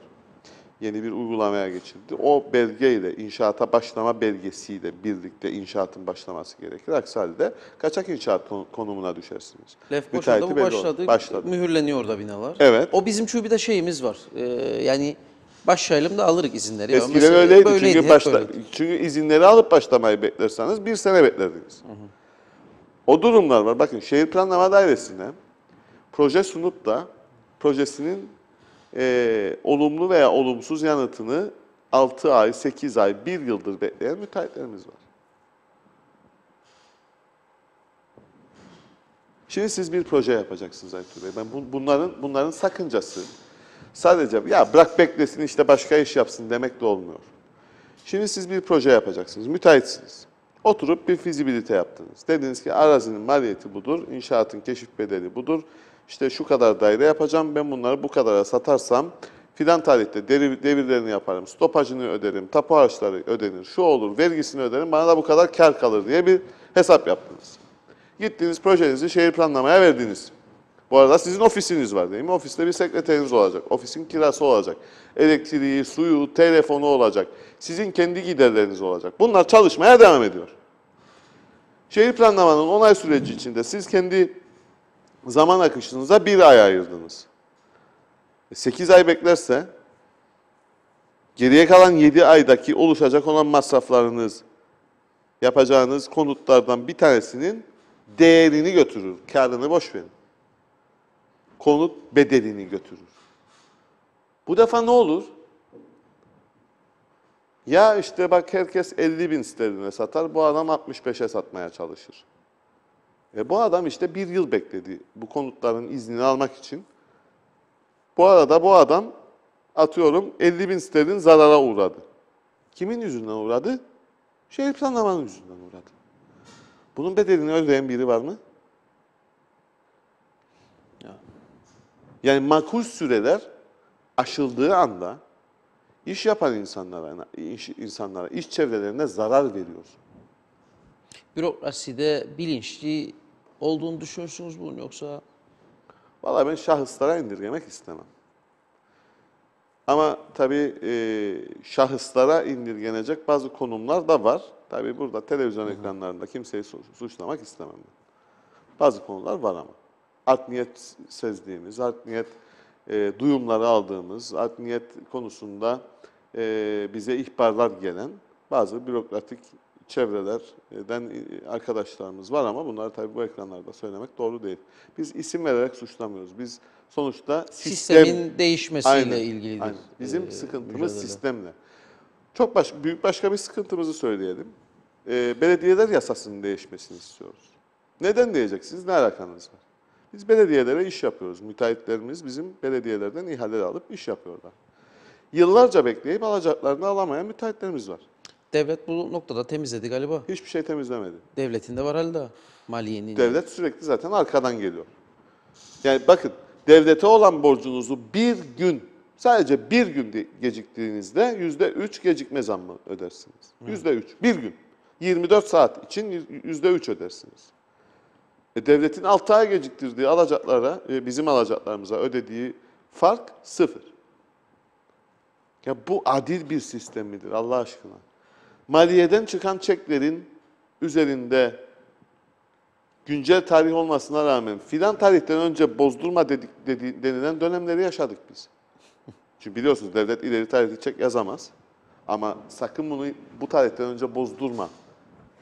Yeni bir uygulamaya geçildi. O belgeyle, inşaata başlama belgesiyle birlikte inşaatın başlaması gerekir. Aksi halde kaçak inşaat kon- konumuna düşersiniz. Lefkoşa'da bu başladı, Başladı. mühürleniyor da binalar. Evet. O bizim şu bir de şeyimiz var. E, yani başlayalım da alırız izinleri. Eskiden mesela öyleydi, böyleydi, çünkü başla, böyleydi. çünkü izinleri alıp başlamayı beklerseniz bir sene beklerdiniz. O durumlar var. Bakın şehir planlama dairesine proje sunup da projesinin e, olumlu veya olumsuz yanıtını 6 ay, 8 ay, 1 yıldır bekleyen müteahhitlerimiz var. Şimdi siz bir proje yapacaksınız Aytun Bey. Ben bu- bunların bunların sakıncası sadece ya bırak beklesin işte başka iş yapsın demek de olmuyor. Şimdi siz bir proje yapacaksınız, müteahhitsiniz. Oturup bir fizibilite yaptınız. Dediniz ki arazinin maliyeti budur, inşaatın keşif bedeli budur. İşte şu kadar daire yapacağım, ben bunları bu kadara satarsam filan tarihte devir, devirlerini yaparım, stopajını öderim, tapu harçları ödenir, şu olur, vergisini öderim, bana da bu kadar kar kalır diye bir hesap yaptınız. Gittiniz projenizi şehir planlamaya verdiniz. Bu arada sizin ofisiniz var değil mi? Ofiste bir sekreteriniz olacak. Ofisin kirası olacak. Elektriği, suyu, telefonu olacak. Sizin kendi giderleriniz olacak. Bunlar çalışmaya devam ediyor. Şehir planlamanın onay süreci içinde siz kendi zaman akışınıza bir ay ayırdınız. 8 ay beklerse geriye kalan 7 aydaki oluşacak olan masraflarınız, yapacağınız konutlardan bir tanesinin değerini götürür. Karını boş verin. Konut bedelini götürür. Bu defa ne olur? Ya işte bak herkes 50 bin sterline satar, bu adam 65'e satmaya çalışır. E bu adam işte bir yıl bekledi bu konutların iznini almak için. Bu arada bu adam atıyorum 50 bin sterlin zarara uğradı. Kimin yüzünden uğradı? Şehir planlamanın yüzünden uğradı. Bunun bedelini ödeyen biri var mı? Yani makul süreler aşıldığı anda iş yapan insanlara, iş, insanlara, iş çevrelerine zarar veriyor. Bürokraside bilinçli olduğunu düşünüyorsunuz bunun yoksa? Vallahi ben şahıslara indirgemek istemem. Ama tabii e, şahıslara indirgenecek bazı konumlar da var. Tabii burada televizyon ekranlarında kimseyi su- suçlamak istemem ben. Bazı konular var ama. Art niyet sezdiğimiz, art niyet e, duyumları aldığımız, art niyet konusunda e, bize ihbarlar gelen bazı bürokratik çevrelerden e, arkadaşlarımız var ama bunları tabii bu ekranlarda söylemek doğru değil. Biz isim vererek suçlamıyoruz. Biz sonuçta sistem... Sistemin değişmesiyle ilgilidir, Aynen. Bizim e, sıkıntımız mücadele. sistemle. Çok baş, büyük başka bir sıkıntımızı söyleyelim. Ee, belediyeler yasasının değişmesini istiyoruz. Neden diyeceksiniz? Ne alakanız var? Biz belediyelere iş yapıyoruz. Müteahhitlerimiz bizim belediyelerden ihale alıp iş yapıyorlar. Yıllarca bekleyip alacaklarını alamayan müteahhitlerimiz var. Devlet bu noktada temizledi galiba. Hiçbir şey temizlemedi. Devletin de var halde maliyenin. Devlet sürekli zaten arkadan geliyor. Yani bakın devlete olan borcunuzu bir gün, sadece bir gün de- geciktiğinizde yüzde üç gecikme zammı ödersiniz. Yüzde üç, bir gün. 24 saat için yüzde üç ödersiniz. E, devletin 6 ay geciktirdiği alacaklara, e, bizim alacaklarımıza ödediği fark sıfır. Ya bu adil bir sistem midir Allah aşkına? Maliyeden çıkan çeklerin üzerinde güncel tarih olmasına rağmen filan tarihten önce bozdurma dedik, dedi, denilen dönemleri yaşadık biz. Çünkü biliyorsunuz devlet ileri tarihli çek yazamaz. Ama sakın bunu bu tarihten önce bozdurma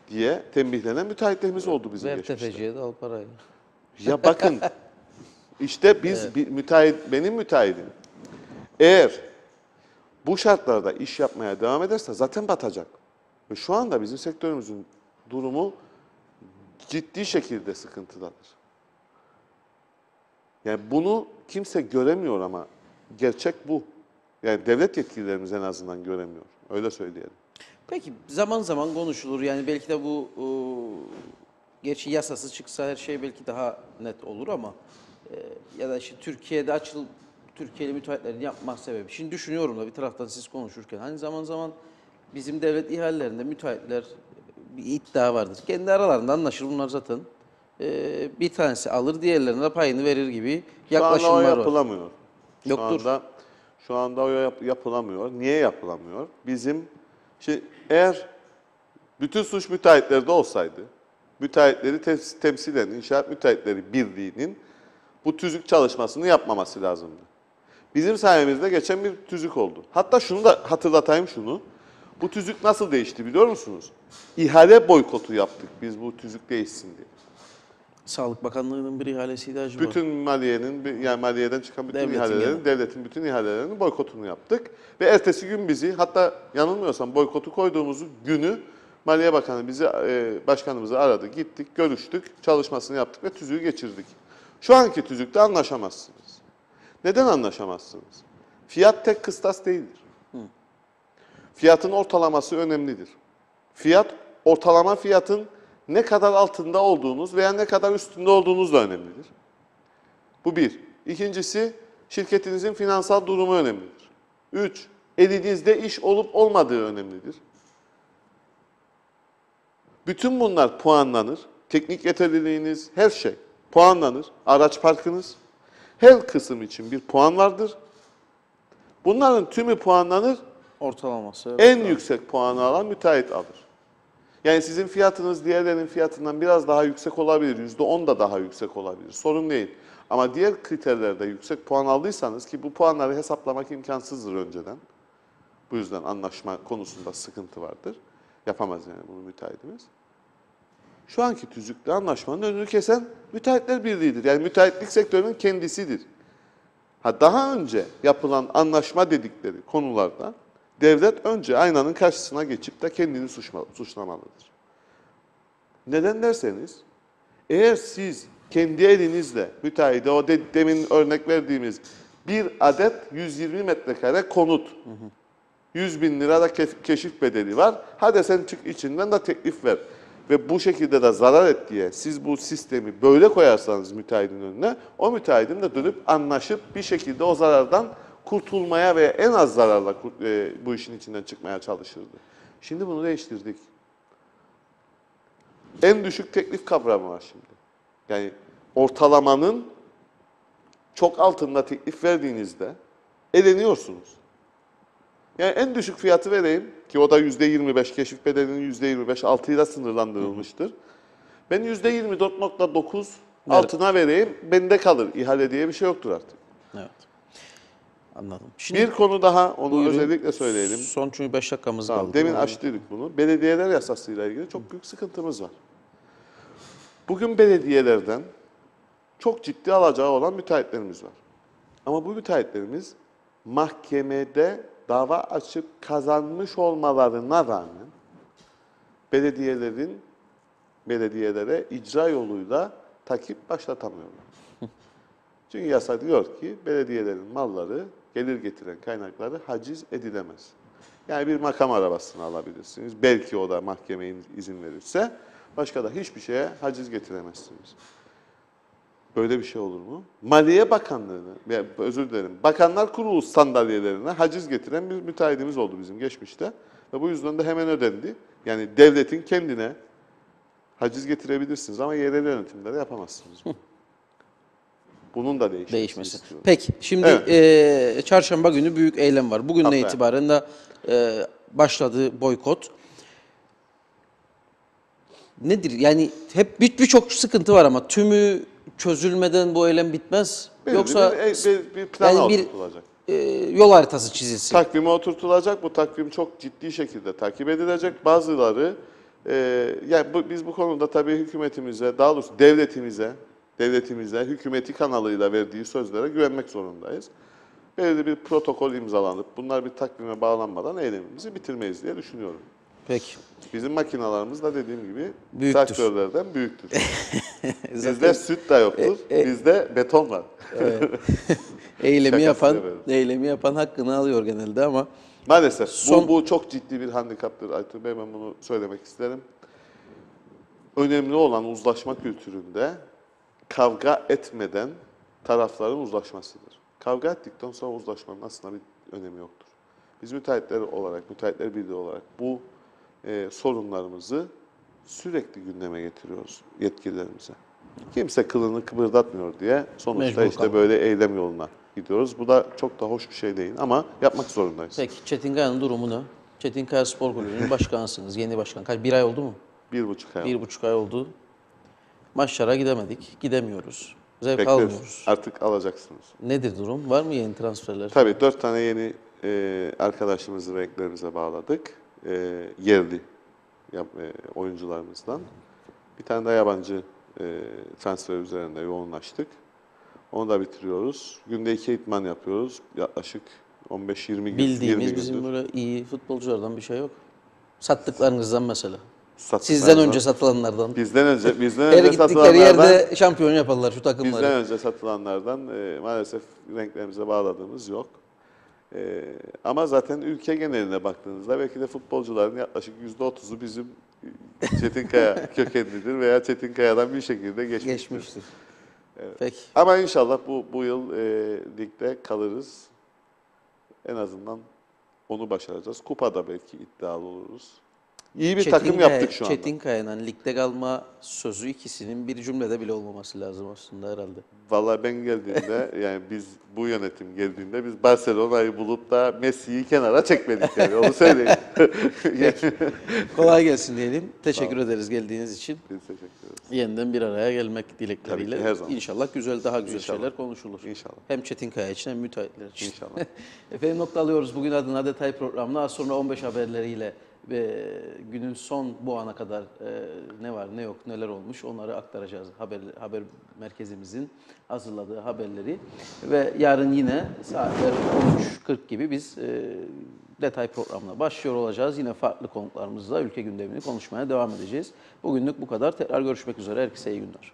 diye tembihlenen müteahhitlerimiz oldu bizim Ver tefeciye de al parayı. Ya bakın işte biz bir müteahhit, benim müteahhitim eğer bu şartlarda iş yapmaya devam ederse zaten batacak. Ve şu anda bizim sektörümüzün durumu ciddi şekilde sıkıntıdadır. Yani bunu kimse göremiyor ama gerçek bu. Yani devlet yetkililerimiz en azından göremiyor. Öyle söyleyelim. Peki zaman zaman konuşulur yani belki de bu e, gerçi yasası çıksa her şey belki daha net olur ama e, ya da işte Türkiye'de açıl Türkiye'li müteahhitlerin yapma sebebi. Şimdi düşünüyorum da bir taraftan siz konuşurken hani zaman zaman bizim devlet ihalelerinde müteahhitler bir iddia vardır. Kendi aralarında anlaşır bunlar zaten. E, bir tanesi alır diğerlerine de payını verir gibi Şu anda o yaklaşımlar var. yapılamıyor. Şu Yoktur. anda şu anda o yap- yapılamıyor. Niye yapılamıyor? Bizim şey eğer bütün suç müteahhitlerde olsaydı, müteahhitleri tes- temsilen İnşaat Müteahhitleri Birliği'nin bu tüzük çalışmasını yapmaması lazımdı. Bizim sayemizde geçen bir tüzük oldu. Hatta şunu da hatırlatayım şunu. Bu tüzük nasıl değişti biliyor musunuz? İhale boykotu yaptık biz bu tüzük değişsin diye. Sağlık Bakanlığı'nın bir ihalesiydi acaba. Bütün maliyenin, bir- yani maliyeden çıkan bütün Devletin ihalelerin, genel. devletin bütün ihalelerinin boykotunu yaptık. Ve ertesi gün bizi, hatta yanılmıyorsam boykotu koyduğumuz günü Maliye Bakanı bizi, e, başkanımızı aradı, gittik, görüştük, çalışmasını yaptık ve tüzüğü geçirdik. Şu anki tüzükte anlaşamazsınız. Neden anlaşamazsınız? Fiyat tek kıstas değildir. Fiyatın ortalaması önemlidir. Fiyat, ortalama fiyatın ne kadar altında olduğunuz veya ne kadar üstünde olduğunuz da önemlidir. Bu bir. İkincisi, şirketinizin finansal durumu önemlidir. Üç, elinizde iş olup olmadığı önemlidir. Bütün bunlar puanlanır. Teknik yeterliliğiniz, her şey. puanlanır. Araç parkınız. Her kısım için bir puan vardır. Bunların tümü puanlanır. Ortalaması. En yüksek puanı alan müteahhit alır. Yani sizin fiyatınız diğerlerinin fiyatından biraz daha yüksek olabilir. %10 da daha yüksek olabilir. Sorun değil. Ama diğer kriterlerde yüksek puan aldıysanız ki bu puanları hesaplamak imkansızdır önceden. Bu yüzden anlaşma konusunda sıkıntı vardır. Yapamaz yani bunu müteahhitimiz. Şu anki tüzükte anlaşmanın önünü kesen müteahhitler birliğidir. Yani müteahhitlik sektörünün kendisidir. Ha daha önce yapılan anlaşma dedikleri konularda devlet önce aynanın karşısına geçip de kendini suçma, suçlamalıdır. Neden derseniz, eğer siz kendi elinizle müteahhide o de, demin örnek verdiğimiz bir adet 120 metrekare konut, 100 bin lira da ke- keşif bedeli var. Hadi sen çık içinden de teklif ver. Ve bu şekilde de zarar et diye siz bu sistemi böyle koyarsanız müteahhidin önüne, o müteahhidin de dönüp anlaşıp bir şekilde o zarardan kurtulmaya ve en az zararla e, bu işin içinden çıkmaya çalışırdı. Şimdi bunu değiştirdik. En düşük teklif kavramı var şimdi. Yani ortalamanın çok altında teklif verdiğinizde eleniyorsunuz. Yani en düşük fiyatı vereyim ki o da %25 keşif bedelinin %25 altıyla sınırlandırılmıştır. Ben %24.9 altına vereyim bende kalır. İhale diye bir şey yoktur artık. Evet. Anladım. Şimdi bir konu daha onu Buyurun. özellikle söyleyelim. Son çünkü 5 dakikamız Tamam, kaldı. demin açtıydık bunu. Belediyeler yasasıyla ilgili çok büyük sıkıntımız var. Bugün belediyelerden çok ciddi alacağı olan müteahhitlerimiz var. Ama bu müteahhitlerimiz mahkemede dava açıp kazanmış olmalarına rağmen belediyelerin belediyelere icra yoluyla takip başlatamıyorlar. Çünkü yasa diyor ki belediyelerin malları, gelir getiren kaynakları haciz edilemez. Yani bir makam arabasını alabilirsiniz. Belki o da mahkeme izin verirse. Başka da hiçbir şeye haciz getiremezsiniz. Böyle bir şey olur mu? Maliye Bakanlığı'nı, özür dilerim, Bakanlar Kurulu sandalyelerine haciz getiren bir müteahhidimiz oldu bizim geçmişte. Ve bu yüzden de hemen ödendi. Yani devletin kendine haciz getirebilirsiniz ama yerel yönetimlere yapamazsınız. bunu. Bunun da değişmesi, değişmesi. istiyorum. Peki şimdi Evet. eee, çarşamba günü büyük eylem var. Bugünden Haftaya. itibaren de eee, başladı boykot. Nedir? Yani hep bir- birçok sıkıntı var ama tümü çözülmeden bu eylem bitmez. Belirli Yoksa bir, bir, bir plana yani bir oturtulacak. eee, yol haritası çizilsin. Takvime oturtulacak. Bu takvim çok ciddi şekilde takip edilecek. Bazıları e, yani bu, biz bu konuda tabii hükümetimize, daha doğrusu devletimize, devletimize, hükümeti kanalıyla verdiği sözlere güvenmek zorundayız. Belirli bir protokol imzalanıp bunlar bir takvime bağlanmadan eylemimizi bitirmeyiz diye düşünüyorum. Peki. Bizim makinalarımız da dediğim gibi Büyüktür. traktörlerden büyüktür. Bizde süt de yoktur, E, e- bizde beton var. Eylemi yapan eylemi yapan hakkını alıyor genelde ama Maalesef. Son- Bu, bu çok ciddi bir handikaptır Aytun Bey. Ben bunu söylemek isterim. Önemli olan uzlaşma kültüründe kavga etmeden tarafların uzlaşmasıdır. Kavga ettikten sonra uzlaşmanın aslında bir önemi yoktur. Biz müteahhitler olarak, müteahhitler birliği olarak bu e, sorunlarımızı sürekli gündeme getiriyoruz yetkililerimize. Kimse kılını kıpırdatmıyor diye sonuçta Mecbur işte kaldık. böyle eylem yoluna gidiyoruz. Bu da çok da hoş bir şey değil ama yapmak zorundayız. peki Çetinkaya'nın durumu ne? Çetinkaya Spor Kulübü'nün başkanısınız, yeni başkan. Kaç, bir ay oldu mu? Bir buçuk ay. Bir buçuk ay oldu. Maçlara gidemedik, gidemiyoruz. Zevk Bekliyoruz. almıyoruz. Artık alacaksınız. Nedir durum? Var mı yeni transferler? Tabii dört tane yeni e, arkadaşımızı renklerimize bağladık. E, yerli e, oyuncularımızdan. Bir tane de yabancı e, transfer üzerinde yoğunlaştık. Onu da bitiriyoruz. Günde iki itman yapıyoruz. Yaklaşık 15-20 gün. 20 Bildiğimiz bizim gündür. böyle iyi futbolculardan bir şey yok. Sattıklarınızdan mesela. Sizden önce satılanlardan. Bizden önce, bizden önce satılanlardan, yerde şampiyon yaparlar şu takımları. bizden önce satılanlardan e, maalesef renklerimize bağladığımız yok. E, ama zaten ülke geneline baktığınızda belki de futbolcuların yaklaşık %30'u bizim Çetinkaya kökenlidir veya Çetinkaya'dan bir şekilde geçmiştir. Geçmiştir. Peki. Ama inşallah bu bu yıl e, ligde kalırız. En azından onu başaracağız. Kupada belki iddialı oluruz. İyi bir takım yaptık şu anda. Çetin Kaya'nın ligde kalma sözü ikisinin bir cümlede bile olmaması lazım aslında herhalde. Vallahi ben geldiğimde yani biz bu yönetim geldiğinde biz Barcelona'yı bulup da Messi'yi kenara çekmedik yani onu söyleyeyim. Kolay gelsin diyelim. Teşekkür ederiz geldiğiniz için. Biz teşekkür ederiz. Yeniden bir araya gelmek dilekleriyle. Tabii ki, her zaman. İnşallah güzel, daha güzel İnşallah. şeyler konuşulur. İnşallah. Hem Çetin Kaya için hem müteahhitler için. İnşallah. Efendim nokta alıyoruz bugün adına detay programına. Az sonra 15 haberleriyle ve günün son bu ana kadar e, ne var ne yok neler olmuş onları aktaracağız. Haber, haber merkezimizin hazırladığı haberleri. Ve yarın yine saatler 13.40 gibi biz e, detay programına başlıyor olacağız. Yine farklı konuklarımızla ülke gündemini konuşmaya devam edeceğiz. Bugünlük bu kadar. Tekrar görüşmek üzere. Herkese iyi günler.